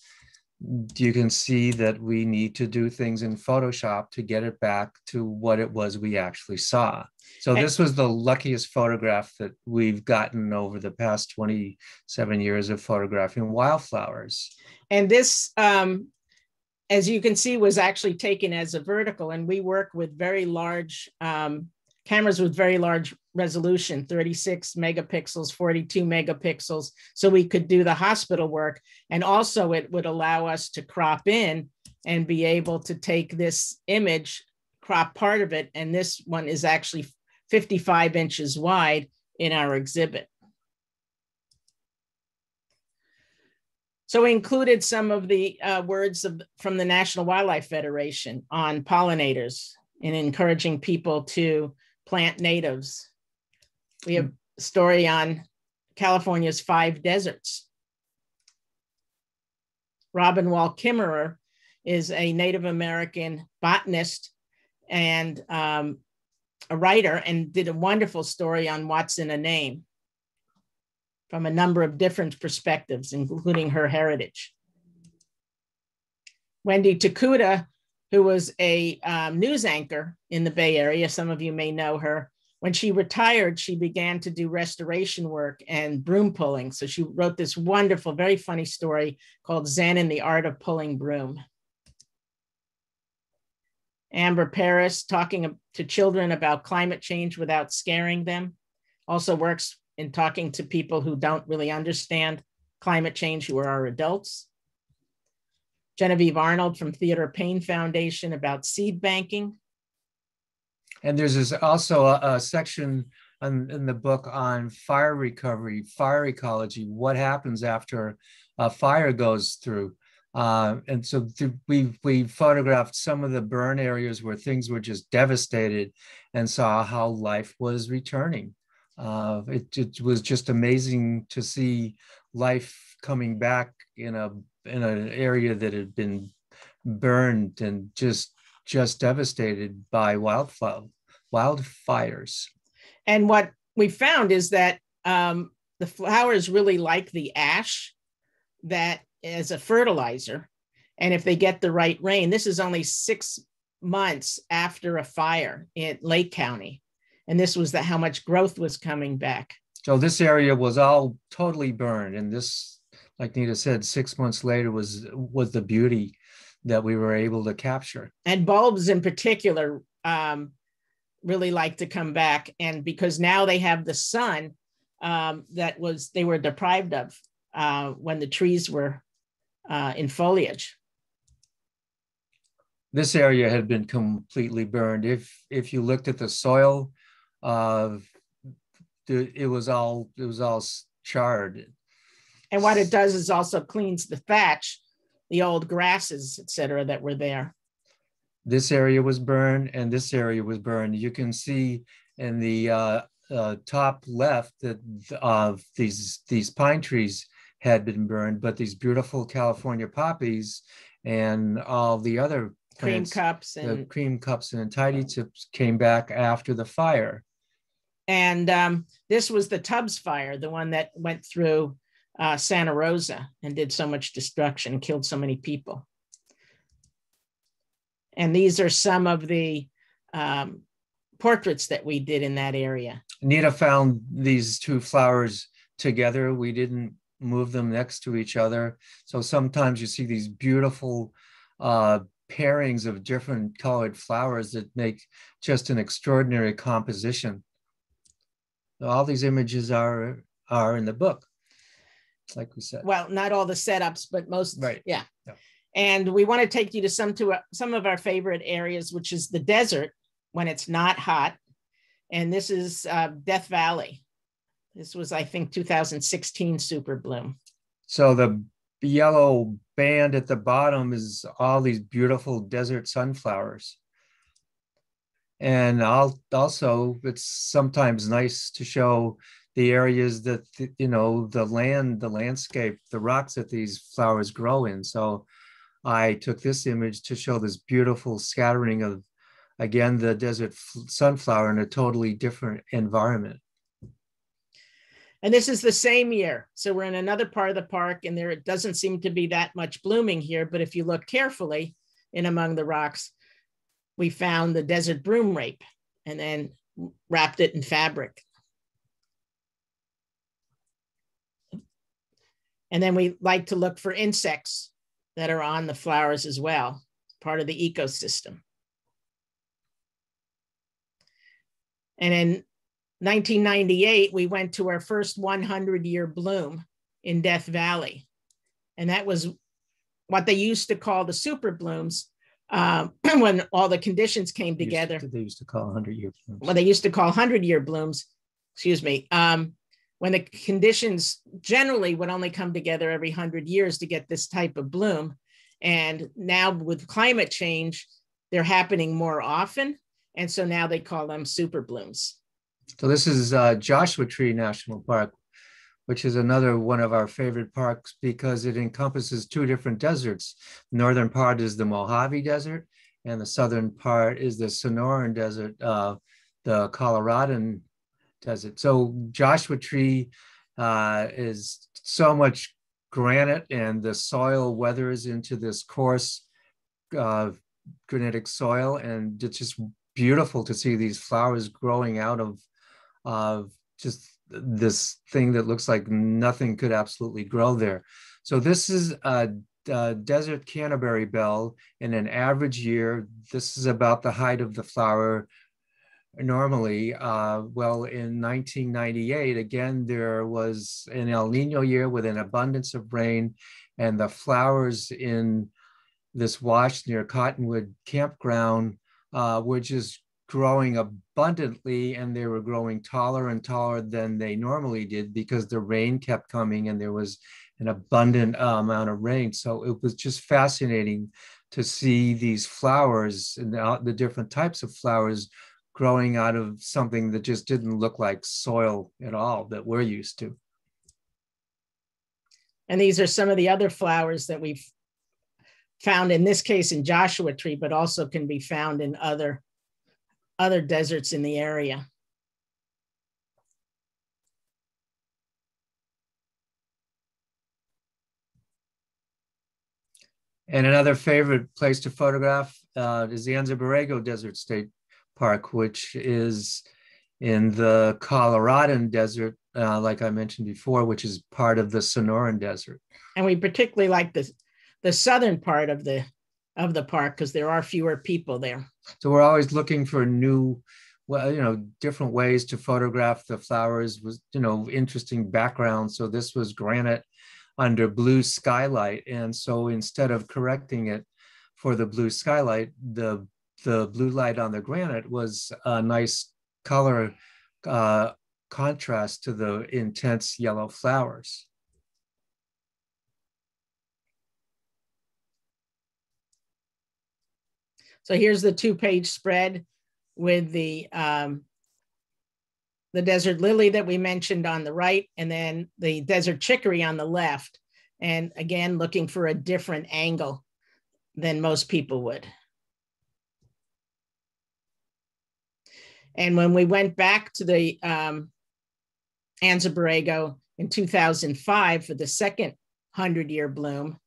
[SPEAKER 3] you can see that we need to do things in Photoshop to get it back to what it was we actually saw. So this was the luckiest photograph that we've gotten over the past 27 years of photographing wildflowers.
[SPEAKER 2] And this, um, as you can see, was actually taken as a vertical and we work with very large um, cameras with very large resolution 36 megapixels 42 megapixels so we could do the hospital work and also it would allow us to crop in and be able to take this image crop part of it and this one is actually 55 inches wide in our exhibit so we included some of the uh, words of, from the national wildlife federation on pollinators and encouraging people to plant natives. We have a story on California's five deserts. Robin Wall Kimmerer is a Native American botanist and um, a writer and did a wonderful story on what's in a name from a number of different perspectives, including her heritage. Wendy Tokuda who was a um, news anchor in the Bay Area. Some of you may know her. When she retired, she began to do restoration work and broom pulling. So she wrote this wonderful, very funny story called Zen and the Art of Pulling Broom. Amber Pairis talking to children about climate change without scaring them. Also works in talking to people who don't really understand climate change, who are our adults. Genevieve Arnold from Theodore Payne Foundation about seed banking.
[SPEAKER 3] And there's also a, a section on, in the book on fire recovery, fire ecology, what happens after a fire goes through. Uh, and so th- we we photographed some of the burn areas where things were just devastated, and saw how life was returning. Uh, it, it was just amazing to see life coming back in a in an area that had been burned and just just devastated by wildfire wildfires.
[SPEAKER 2] And what we found is that um, the flowers really like the ash that as a fertilizer. And if they get the right rain, this is only six months after a fire in Lake County. And this was the, how much growth was coming back.
[SPEAKER 3] So this area was all totally burned. And this like Nita said, six months later was was the beauty that we were able to capture.
[SPEAKER 2] And bulbs in particular um, really like to come back, and because now they have the sun um, that was they were deprived of uh, when the trees were uh, in foliage.
[SPEAKER 3] This area had been completely burned. If if you looked at the soil, uh, it was all it was all charred
[SPEAKER 2] and what it does is also cleans the thatch, the old grasses, et cetera, that were there.
[SPEAKER 3] This area was burned and this area was burned. You can see in the uh, uh, top left that uh, these, these pine trees had been burned, but these beautiful California poppies and all the other
[SPEAKER 2] plants, cream cups and
[SPEAKER 3] the cream cups and tidy tips came back after the fire.
[SPEAKER 2] And um, this was the Tubbs fire, the one that went through uh, Santa Rosa and did so much destruction, killed so many people. And these are some of the um, portraits that we did in that area.
[SPEAKER 3] Nita found these two flowers together. We didn't move them next to each other. So sometimes you see these beautiful uh, pairings of different colored flowers that make just an extraordinary composition. All these images are, are in the book. like we said.
[SPEAKER 2] Well, not all the setups, but most.
[SPEAKER 3] Right.
[SPEAKER 2] Yeah.
[SPEAKER 3] Yeah.
[SPEAKER 2] And we want to take you to some to uh, some of our favorite areas, which is the desert when it's not hot, and this is uh, Death Valley. This was, I think, 2016 super bloom.
[SPEAKER 3] So the yellow band at the bottom is all these beautiful desert sunflowers. And I'll also, it's sometimes nice to show the areas that, you know, the land, the landscape, the rocks that these flowers grow in. So I took this image to show this beautiful scattering of, again, the desert sunflower in a totally different environment.
[SPEAKER 2] And this is the same year. So we're in another part of the park and there it doesn't seem to be that much blooming here. But if you look carefully in among the rocks, we found the desert broom rape and then wrapped it in fabric. And then we like to look for insects that are on the flowers as well, part of the ecosystem. And in 1998, we went to our first 100 year bloom in Death Valley. And that was what they used to call the super blooms um, when all the conditions came together.
[SPEAKER 3] They used to call 100 year blooms.
[SPEAKER 2] What they used to call 100 year blooms, excuse me, um, when the conditions generally would only come together every 100 years to get this type of bloom. And now with climate change, they're happening more often. And so now they call them super blooms.
[SPEAKER 3] So this is uh, Joshua Tree National Park, which is another one of our favorite parks because it encompasses two different deserts. The northern part is the Mojave Desert, and the southern part is the Sonoran Desert, uh, the Coloradan Desert. So Joshua Tree uh, is so much granite, and the soil weathers into this coarse uh, granitic soil, and it's just beautiful to see these flowers growing out of of just this thing that looks like nothing could absolutely grow there. So this is a, a, desert Canterbury bell in an average year. This is about the height of the flower normally. Uh, well, in 1998, again, there was an El Nino year with an abundance of rain and the flowers in this wash near Cottonwood Campground uh, were just growing abundantly and they were growing taller and taller than they normally did because the rain kept coming and there was an abundant uh, amount of rain. So it was just fascinating to see these flowers and the, the different types of flowers growing out of something that just didn't look like soil at all that we're used to.
[SPEAKER 2] And these are some of the other flowers that we've found in this case in Joshua tree, but also can be found in other other deserts in the area.
[SPEAKER 3] And another favorite place to photograph uh, is the Anza Borrego Desert State Park, which is in the Coloradan Desert, uh, like I mentioned before, which is part of the Sonoran Desert.
[SPEAKER 2] And we particularly like the, the southern part of the of the park because there are fewer people there.
[SPEAKER 3] So we're always looking for new, well, you know, different ways to photograph the flowers with, you know, interesting background. So this was granite under blue skylight. And so instead of correcting it for the blue skylight, the the blue light on the granite was a nice color uh, contrast to the intense yellow flowers.
[SPEAKER 2] So here's the two page spread with the, um, the desert lily that we mentioned on the right, and then the desert chicory on the left. And again, looking for a different angle than most people would. And when we went back to the um, Anza Borrego in 2005 for the second 100 year bloom,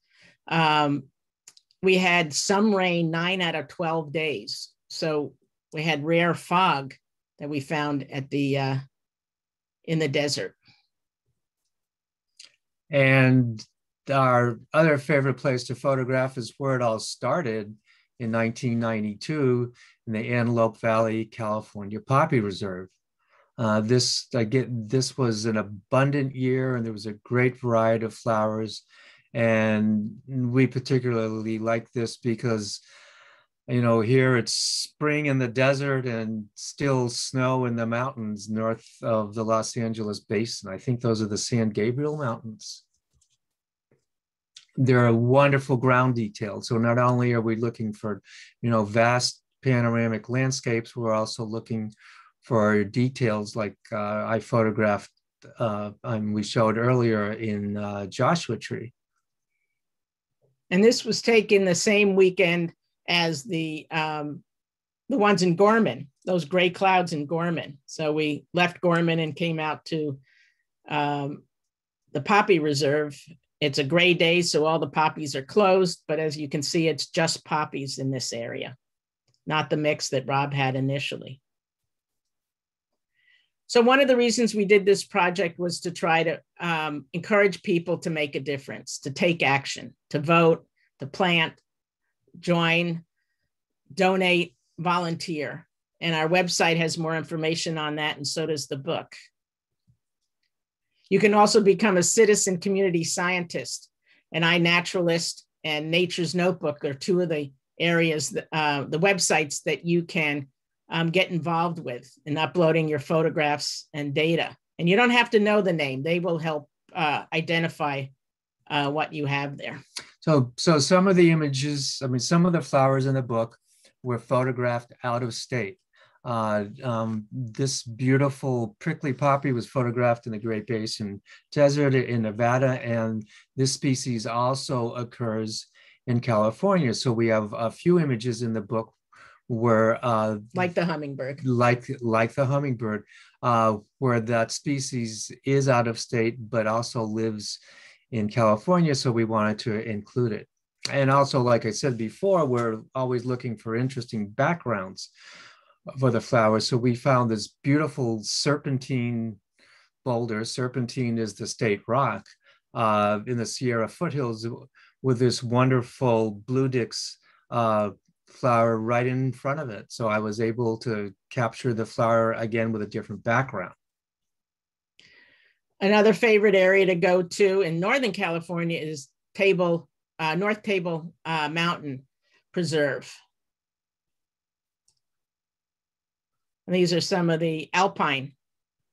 [SPEAKER 2] um, we had some rain nine out of 12 days. So we had rare fog that we found at the uh, in the desert.
[SPEAKER 3] And our other favorite place to photograph is where it all started in 1992 in the Antelope Valley, California Poppy Reserve. Uh, this I get this was an abundant year, and there was a great variety of flowers, and we particularly like this because you know here it's spring in the desert and still snow in the mountains north of the Los Angeles basin. I think those are the San Gabriel Mountains. They're wonderful ground details. So not only are we looking for, you know, vast panoramic landscapes, we're also looking for details like uh, I photographed uh, and we showed earlier in uh, Joshua Tree.
[SPEAKER 2] And this was taken the same weekend as the um, the ones in Gorman, those gray clouds in Gorman. So we left Gorman and came out to um, the poppy reserve. It's a gray day, so all the poppies are closed. But as you can see, it's just poppies in this area, not the mix that Rob had initially. So one of the reasons we did this project was to try to um, encourage people to make a difference, to take action, to vote, to plant, join, donate, volunteer. And our website has more information on that, and so does the book. You can also become a citizen community scientist, an iNaturalist, and Nature's Notebook are two of the areas, that, uh, the websites that you can um, get involved with in uploading your photographs and data. And you don't have to know the name, they will help uh, identify uh, what you have there.
[SPEAKER 3] So, so some of the images, I mean, some of the flowers in the book were photographed out of state. Uh, um, this beautiful prickly poppy was photographed in the Great Basin Desert in Nevada, and this species also occurs in California. So we have a few images in the book where uh,
[SPEAKER 2] like the hummingbird.
[SPEAKER 3] Like like the hummingbird uh, where that species is out of state but also lives in california so we wanted to include it. And also like i said before we're always looking for interesting backgrounds for the flowers. So we found this beautiful serpentine boulder. Serpentine is the state rock uh, in the sierra foothills with this wonderful blue dicks uh, flower right in front of it. So I was able to capture the flower again with a different background.
[SPEAKER 2] Another favorite area to go to in Northern California is Table, uh, North Table uh, Mountain Preserve. And these are some of the alpine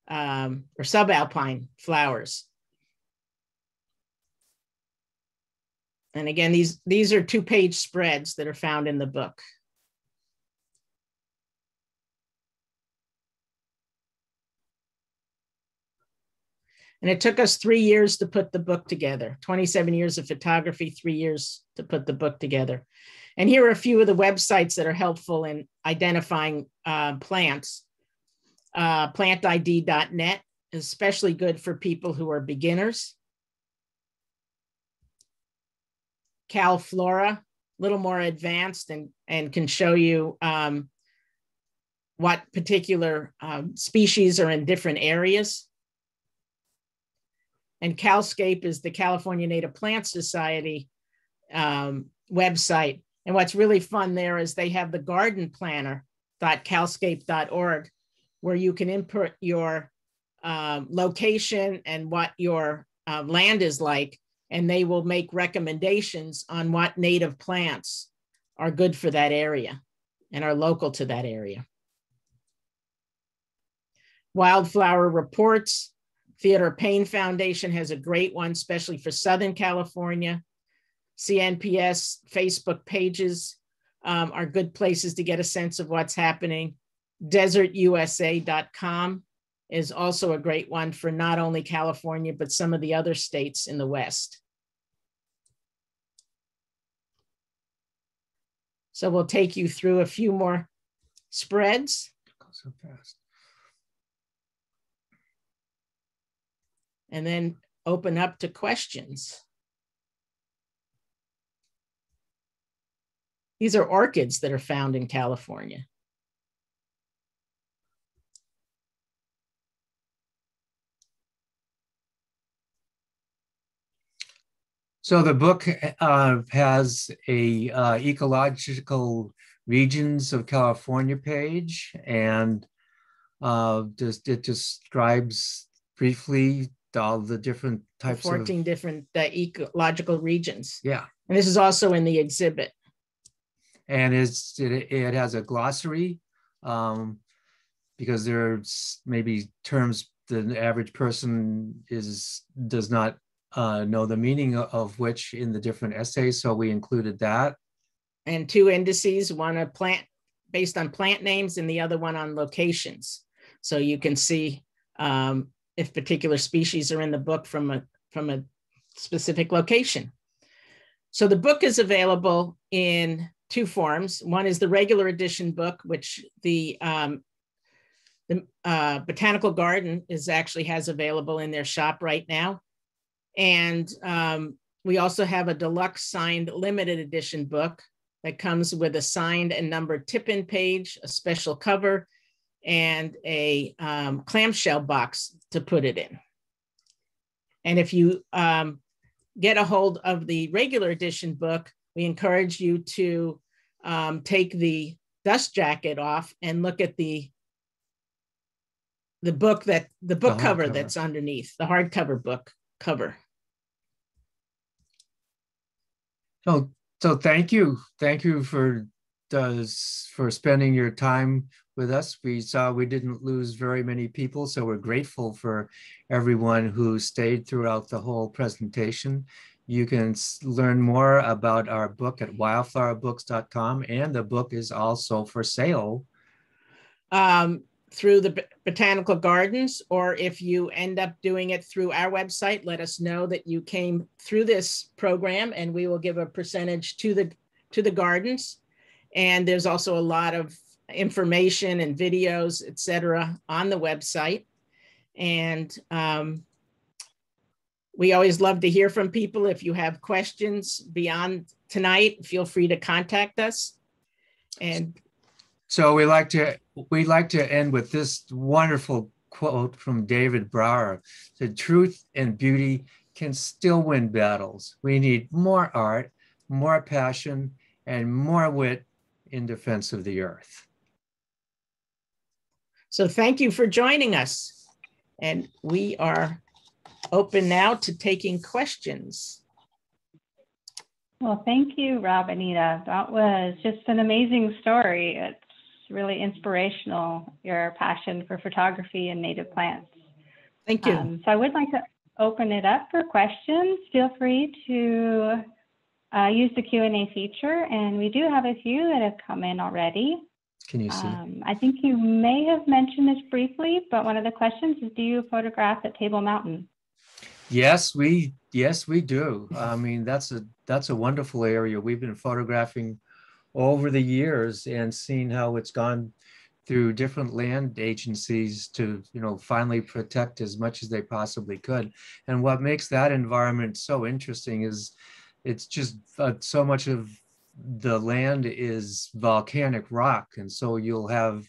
[SPEAKER 2] um, or subalpine flowers. And again, these, these are two page spreads that are found in the book. And it took us three years to put the book together 27 years of photography, three years to put the book together. And here are a few of the websites that are helpful in identifying uh, plants. Uh, plantid.net is especially good for people who are beginners. CalFlora, a little more advanced and, and can show you um, what particular um, species are in different areas. And CalScape is the California Native Plant Society um, website. And what's really fun there is they have the garden planner.calscape.org where you can input your um, location and what your uh, land is like and they will make recommendations on what native plants are good for that area and are local to that area. Wildflower Reports, Theodore Payne Foundation has a great one, especially for Southern California. CNPS Facebook pages um, are good places to get a sense of what's happening. DesertUSA.com is also a great one for not only California, but some of the other states in the West. So we'll take you through a few more spreads. So fast. And then open up to questions. These are orchids that are found in California.
[SPEAKER 3] So the book uh, has a uh, ecological regions of California page, and Uh, just it describes briefly all the different types
[SPEAKER 2] 14
[SPEAKER 3] of
[SPEAKER 2] different uh, ecological regions.
[SPEAKER 3] yeah,
[SPEAKER 2] And this is also in the exhibit.
[SPEAKER 3] and it's it, it has a glossary um, because there's maybe terms the average person is does not uh, know the meaning of which in the different essays. So we included that.
[SPEAKER 2] and two indices, one a plant based on plant names and the other one on locations. So you can see um, if particular species are in the book from a from a specific location. So the book is available in two forms. One is the regular edition book, which the um, the uh, Botanical Garden is actually has available in their shop right now. And um, we also have a deluxe signed limited edition book that comes with a signed and numbered tip-in page, a special cover, and a um, clamshell box to put it in. And if you um, get a hold of the regular edition book, we encourage you to um, take the dust jacket off and look at the the book that the book
[SPEAKER 3] The
[SPEAKER 2] cover
[SPEAKER 3] hardcover.
[SPEAKER 2] that's underneath the hardcover book cover.
[SPEAKER 3] So so thank you, thank you for does for spending your time with us. We saw we didn't lose very many people, so we're grateful for everyone who stayed throughout the whole presentation. You can learn more about our book at wildflowerbooks.com, and the book is also for sale.
[SPEAKER 2] um, through the botanical gardens, or if you end up doing it through our website, let us know that you came through this program, and we will give a percentage to the to the gardens. And there's also a lot of information and videos, etc on the website. And um, we always love to hear from people. If you have questions beyond tonight, feel free to contact us. And
[SPEAKER 3] So we like to we like to end with this wonderful quote from David Brower. The truth and beauty can still win battles. We need more art, more passion, and more wit in defense of the earth.
[SPEAKER 2] So thank you for joining us. And we are open now to taking questions.
[SPEAKER 1] Well, thank you, Rob, and Nita. That was just an amazing story. It's really inspirational, your passion for photography and native plants.
[SPEAKER 2] Thank you.
[SPEAKER 1] Um, so I would like to open it up for questions. Feel free to uh, use the Q&A feature, and we do have a few that have come in already.
[SPEAKER 3] Can you see?
[SPEAKER 1] Um, I think you may have mentioned this briefly, but one of the questions is, do you photograph at Table Mountain?
[SPEAKER 3] Yes, we yes we do. I mean that's a that's a wonderful area. We've been photographing over the years and seeing how it's gone through different land agencies to you know finally protect as much as they possibly could. And what makes that environment so interesting is it's just uh, so much of the land is volcanic rock, and so you'll have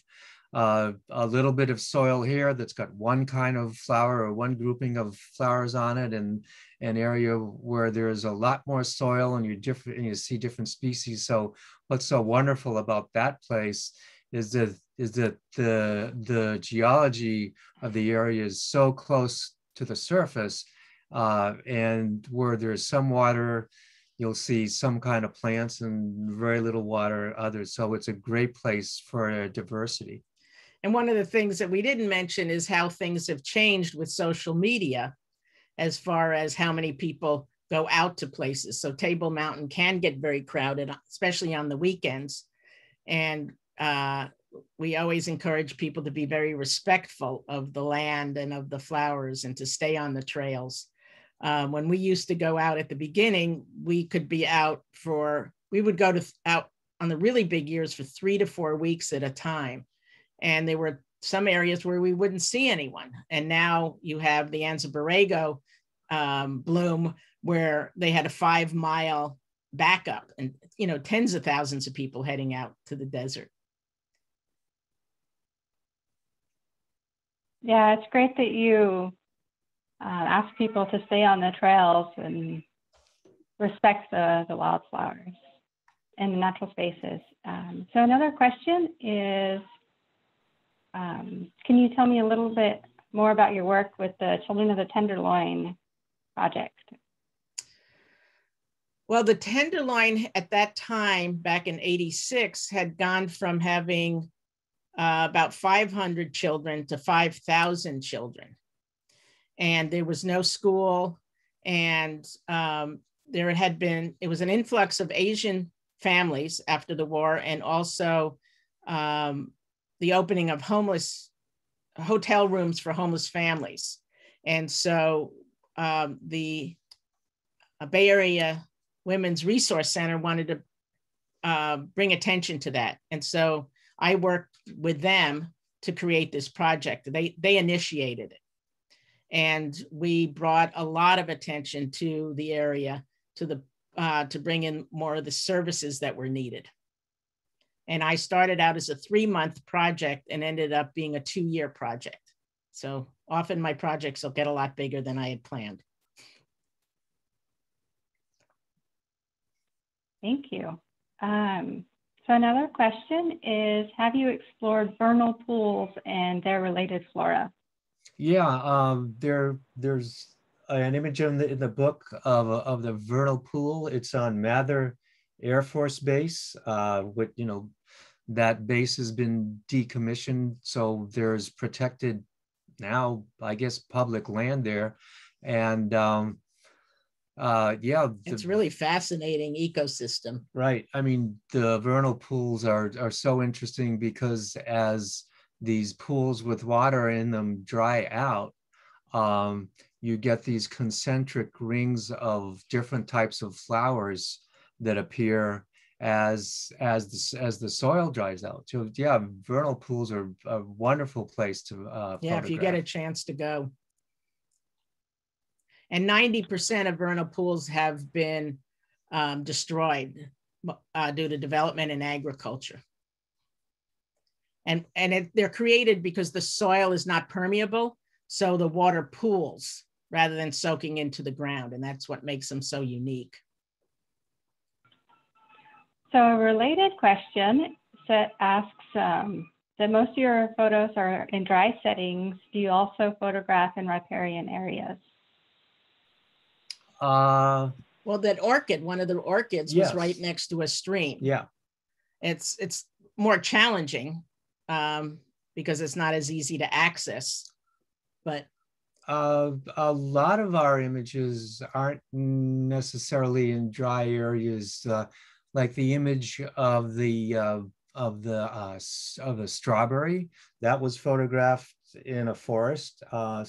[SPEAKER 3] uh, a little bit of soil here that's got one kind of flower or one grouping of flowers on it and an area where there's a lot more soil and you different and you see different species so what's so wonderful about that place is that is that the the geology of the area is so close to the surface uh, and where there's some water you'll see some kind of plants and very little water others. So it's a great place for diversity.
[SPEAKER 2] And one of the things that we didn't mention is how things have changed with social media as far as how many people go out to places. So Table Mountain can get very crowded, especially on the weekends. And uh, we always encourage people to be very respectful of the land and of the flowers and to stay on the trails. Um, when we used to go out at the beginning, we could be out for, we would go to out on the really big years for three to four weeks at a time and there were some areas where we wouldn't see anyone. And now you have the Anza Borrego um, bloom where they had a five mile backup and, you know, tens of thousands of people heading out to the desert.
[SPEAKER 1] Yeah, it's great that you uh, ask people to stay on the trails and respect the, the wildflowers and the natural spaces. Um, so another question is, um, can you tell me a little bit more about your work with the Children of the Tenderloin project?
[SPEAKER 2] Well, the Tenderloin at that time, back in 86, had gone from having uh, about 500 children to 5,000 children. And there was no school. And um, there had been, it was an influx of Asian families after the war, and also um, the opening of homeless hotel rooms for homeless families. And so um, the uh, Bay Area Women's Resource Center wanted to uh, bring attention to that. And so I worked with them to create this project. They, they initiated it. And we brought a lot of attention to the area to the uh, to bring in more of the services that were needed. And I started out as a three month project and ended up being a two year project. So often my projects will get a lot bigger than I had planned.
[SPEAKER 1] Thank you. Um, so another question is, have you explored vernal pools and their related flora?
[SPEAKER 3] Yeah, um, there, there's an image in the, in the book of, of the vernal pool. It's on Mather Air Force Base, uh, with, you know, that base has been decommissioned. So there's protected now, I guess, public land there. And um, uh, yeah, the,
[SPEAKER 2] it's really fascinating ecosystem.
[SPEAKER 3] Right. I mean, the vernal pools are are so interesting because as these pools with water in them dry out, um, you get these concentric rings of different types of flowers that appear as as the, as the soil dries out. So yeah, vernal pools are a wonderful place to uh,
[SPEAKER 2] yeah. If you get a chance to go, and 90% of vernal pools have been um, destroyed uh, due to development and agriculture. And, and it, they're created because the soil is not permeable, so the water pools rather than soaking into the ground, and that's what makes them so unique.
[SPEAKER 1] So a related question that asks um, that most of your photos are in dry settings. Do you also photograph in riparian areas?
[SPEAKER 3] Uh,
[SPEAKER 2] well, that orchid, one of the orchids
[SPEAKER 3] Yes.
[SPEAKER 2] was right next to a stream.
[SPEAKER 3] yeah.
[SPEAKER 2] It's it's more challenging um, because it's not as easy to access. But
[SPEAKER 3] Uh, a lot of our images aren't necessarily in dry areas, uh, like the image of the uh, of the uh, of the strawberry that was photographed in a forest. Uh,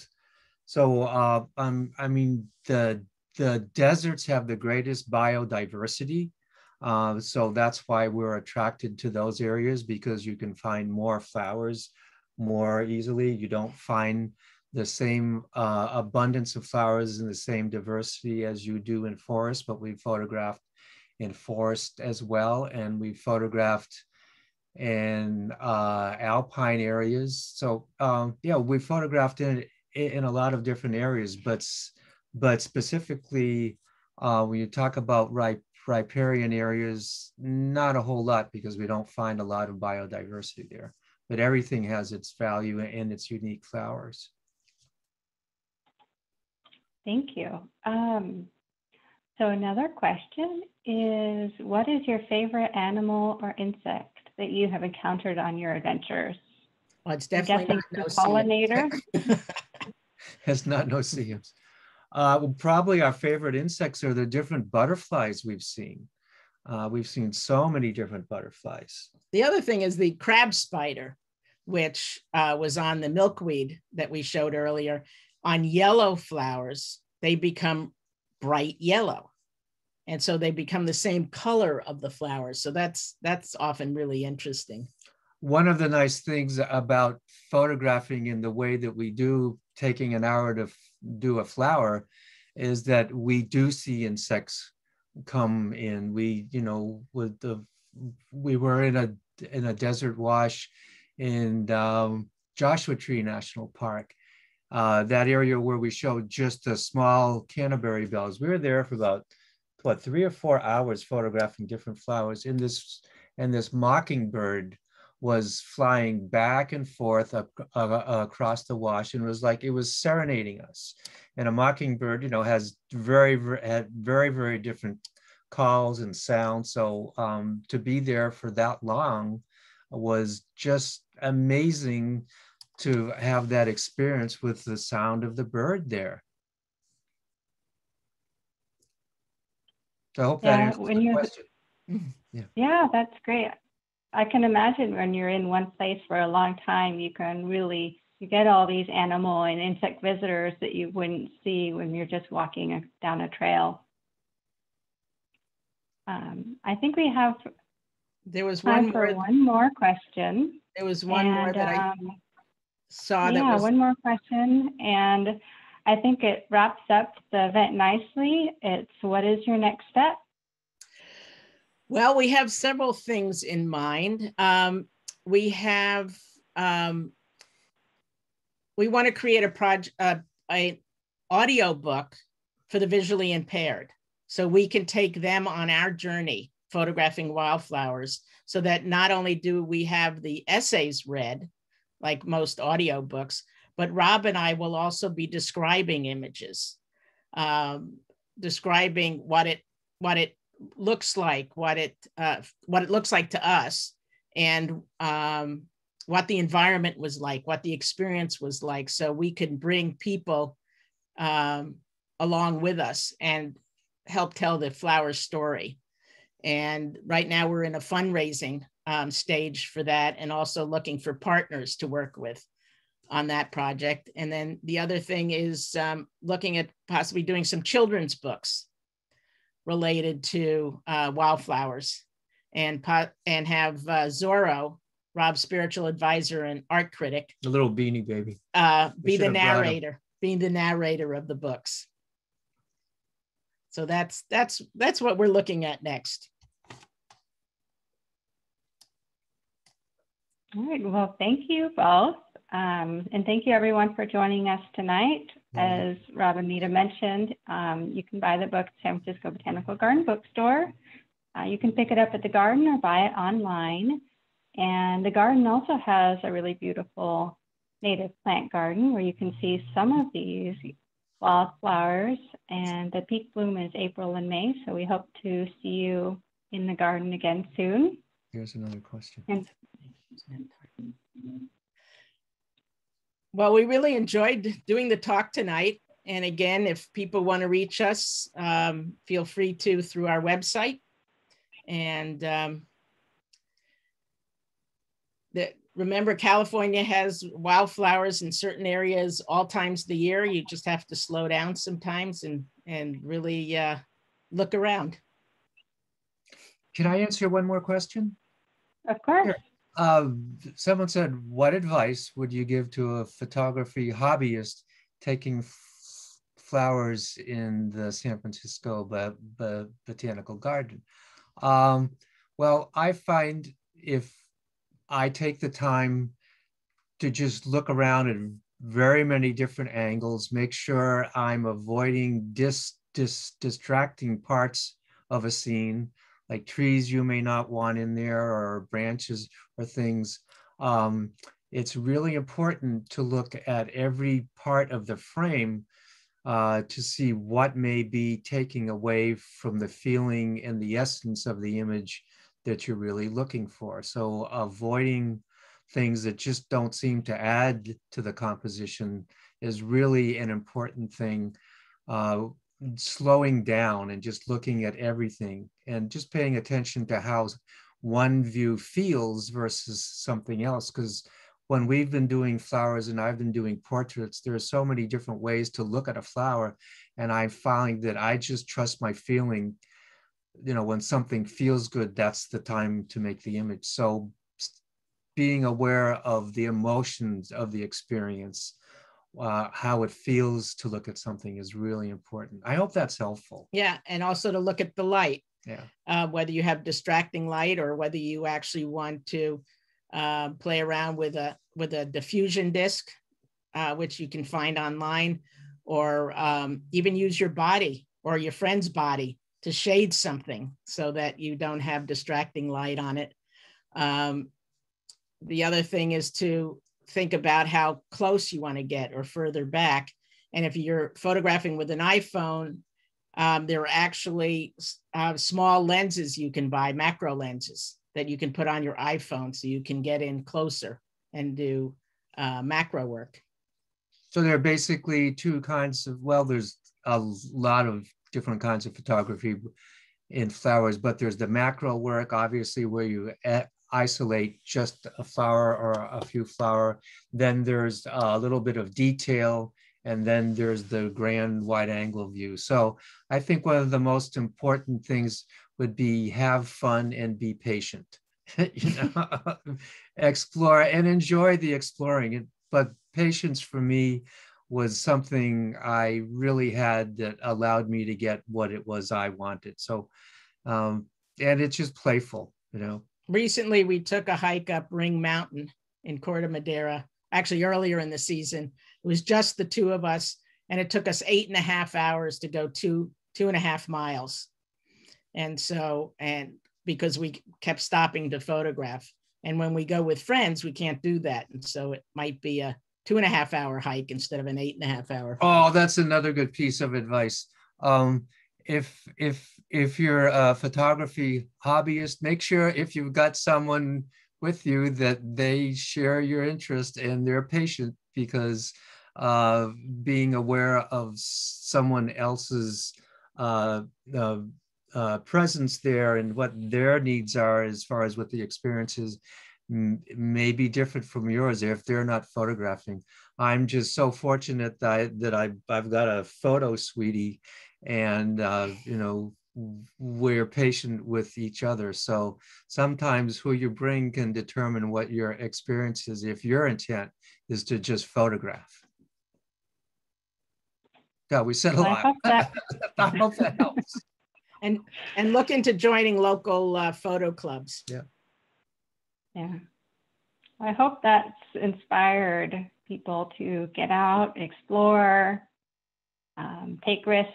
[SPEAKER 3] so uh, um, I mean the the deserts have the greatest biodiversity. Uh, so that's why we're attracted to those areas because you can find more flowers more easily. You don't find the same uh, abundance of flowers and the same diversity as you do in forest, but we photographed in forest as well. And we photographed in uh, alpine areas. So um, yeah, we photographed in, in a lot of different areas, but, but specifically uh, when you talk about rip, riparian areas, not a whole lot because we don't find a lot of biodiversity there, but everything has its value and its unique flowers.
[SPEAKER 1] Thank you. Um, so another question is, what is your favorite animal or insect that you have encountered on your adventures?
[SPEAKER 2] well, it's
[SPEAKER 1] I'm
[SPEAKER 2] definitely
[SPEAKER 1] guessing
[SPEAKER 2] not
[SPEAKER 1] the
[SPEAKER 2] no
[SPEAKER 1] pollinator.
[SPEAKER 3] Has not no-see-ums. Uh, well, probably our favorite insects are the different butterflies we've seen. Uh, we've seen so many different butterflies.
[SPEAKER 2] The other thing is the crab spider, which uh, was on the milkweed that we showed earlier. On yellow flowers, they become bright yellow. And so they become the same color of the flowers. So that's that's often really interesting.
[SPEAKER 3] One of the nice things about photographing in the way that we do, taking an hour to do a flower, is that we do see insects come in. We, you know, with the we were in a in a desert wash in um, Joshua Tree National Park, uh, that area where we showed just the small canterbury bells. We were there for about what three or four hours photographing different flowers. In this and this mockingbird was flying back and forth up, uh, across the wash and was like it was serenading us. And a mockingbird, you know, has very, very had very, very different calls and sounds. So um, to be there for that long was just amazing to have that experience with the sound of the bird there. So I hope that
[SPEAKER 1] Yeah,
[SPEAKER 3] answers
[SPEAKER 1] when
[SPEAKER 3] the
[SPEAKER 1] you-
[SPEAKER 3] question.
[SPEAKER 1] Yeah, that's great. I can imagine when you're in one place for a long time, you can really you get all these animal and insect visitors that you wouldn't see when you're just walking down a trail. Um, I think we have
[SPEAKER 2] There was
[SPEAKER 1] time
[SPEAKER 2] one
[SPEAKER 1] for
[SPEAKER 2] more,
[SPEAKER 1] one more question.
[SPEAKER 2] there was one more
[SPEAKER 1] And,
[SPEAKER 2] that I
[SPEAKER 1] um,
[SPEAKER 2] saw that
[SPEAKER 1] yeah,
[SPEAKER 2] was,
[SPEAKER 1] one more question, and I think it wraps up the event nicely. It's what is your next step?
[SPEAKER 2] well, we have several things in mind. Um, we have, um, we want to create a project, uh, a audio book for the visually impaired. So we can take them on our journey photographing wildflowers so that not only do we have the essays read, like most audio books, but Rob and I will also be describing images, um, describing what it what it looks like, what it uh, what it looks like to us, and um, what the environment was like, what the experience was like, so we can bring people um, along with us and help tell the flower story. And right now we're in a fundraising um, stage for that, and also looking for partners to work with on that project. And then the other thing is um, looking at possibly doing some children's books related to uh, wildflowers and and have uh, Zorro, Rob's spiritual advisor and art critic,
[SPEAKER 3] The little beanie baby.
[SPEAKER 2] uh, be the
[SPEAKER 3] should have brought him.
[SPEAKER 2] narrator, being the narrator of the books. So that's that's that's what we're looking at next.
[SPEAKER 1] All right, well, thank you both. Um, and thank you everyone for joining us tonight. As Rob and Nita mentioned, um, you can buy the book at San Francisco Botanical Garden Bookstore. Uh, you can pick it up at the garden or buy it online. And the garden also has a really beautiful native plant garden where you can see some of these wildflowers. And the peak bloom is April and May, so we hope to see you in the garden again soon.
[SPEAKER 3] Here's another question.
[SPEAKER 1] And
[SPEAKER 2] Well, we really enjoyed doing the talk tonight. And again, if people want to reach us, um, feel free to through our website. And um, that remember, California has wildflowers in certain areas all times of the year. You just have to slow down sometimes and and really uh, look around.
[SPEAKER 3] Can I answer one more question?
[SPEAKER 1] of course.
[SPEAKER 3] Uh, someone said, what advice would you give to a photography hobbyist taking flowers in the San Francisco Bo- Bo- Botanical Garden? Um, well, I find if I take the time to just look around at very many different angles, make sure I'm avoiding dis, dis, distracting parts of a scene, like trees you may not want in there or branches or things. Um, it's really important to look at every part of the frame uh, to see what may be taking away from the feeling and the essence of the image that you're really looking for. So avoiding things that just don't seem to add to the composition is really an important thing. Uh, slowing down and just looking at everything and just paying attention to how one view feels versus something else because when we've been doing flowers and I've been doing portraits, there are so many different ways to look at a flower. And I find that I just trust my feeling. You know, when something feels good, that's the time to make the image. So being aware of the emotions of the experience, uh, how it feels to look at something is really important. I hope that's helpful.
[SPEAKER 2] Yeah, and also to look at the light.
[SPEAKER 3] Yeah.
[SPEAKER 2] uh, whether you have distracting light or whether you actually want to uh, play around with a with a diffusion disc, uh, which you can find online, or um, even use your body or your friend's body to shade something so that you don't have distracting light on it. Um, the other thing is to think about how close you want to get or further back. And if you're photographing with an iPhone, um, there are actually uh, small lenses you can buy, macro lenses that you can put on your iPhone so you can get in closer and do uh, macro work.
[SPEAKER 3] So there are basically two kinds of, well, there's a lot of different kinds of photography in flowers, but there's the macro work, obviously, where you isolate just a flower or a few flower. Then there's a little bit of detail, and then there's the grand wide angle view. So I think one of the most important things would be have fun and be patient. you know, explore and enjoy the exploring. But patience for me was something I really had that allowed me to get what it was I wanted. So, um, and it's just playful, you know.
[SPEAKER 2] Recently, we took a hike up Ring Mountain in Corte Madera, actually earlier in the season. It was just the two of us, and it took us eight and a half hours to go two, two and a half miles. And so, and because we kept stopping to photograph. And when we go with friends, we can't do that. And so it might be a two and a half hour hike instead of an eight and a half hour.
[SPEAKER 3] Oh, that's another good piece of advice. Um, if if if you're a photography hobbyist, make sure if you've got someone with you that they share your interest and they're patient because uh, being aware of someone else's uh, uh, uh, presence there and what their needs are as far as what the experiences may be different from yours if they're not photographing. I'm just so fortunate that I, that I I've got a photo sweetie, and uh, you know we're patient with each other. So sometimes who you bring can determine what your experience is if your intent is to just photograph. Yeah, we said a lot. I hope that, I hope that helps.
[SPEAKER 2] And and look into joining local uh, photo clubs.
[SPEAKER 3] Yeah.
[SPEAKER 1] Yeah. I hope that's inspired people to get out, explore, um, take risks,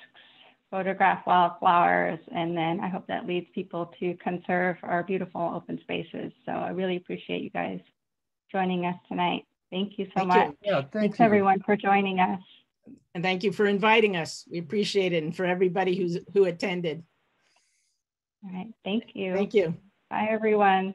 [SPEAKER 1] photograph wildflowers, and then I hope that leads people to conserve our beautiful open spaces. So I really appreciate you guys joining us tonight. Thank you so
[SPEAKER 2] Thank
[SPEAKER 1] much.
[SPEAKER 2] You.
[SPEAKER 3] Yeah, thank
[SPEAKER 1] Thanks
[SPEAKER 3] you.
[SPEAKER 1] everyone for joining us.
[SPEAKER 2] And thank you for inviting us. We appreciate it. And for everybody who's who attended.
[SPEAKER 1] All right. Thank you.
[SPEAKER 2] Thank you.
[SPEAKER 1] Bye, everyone.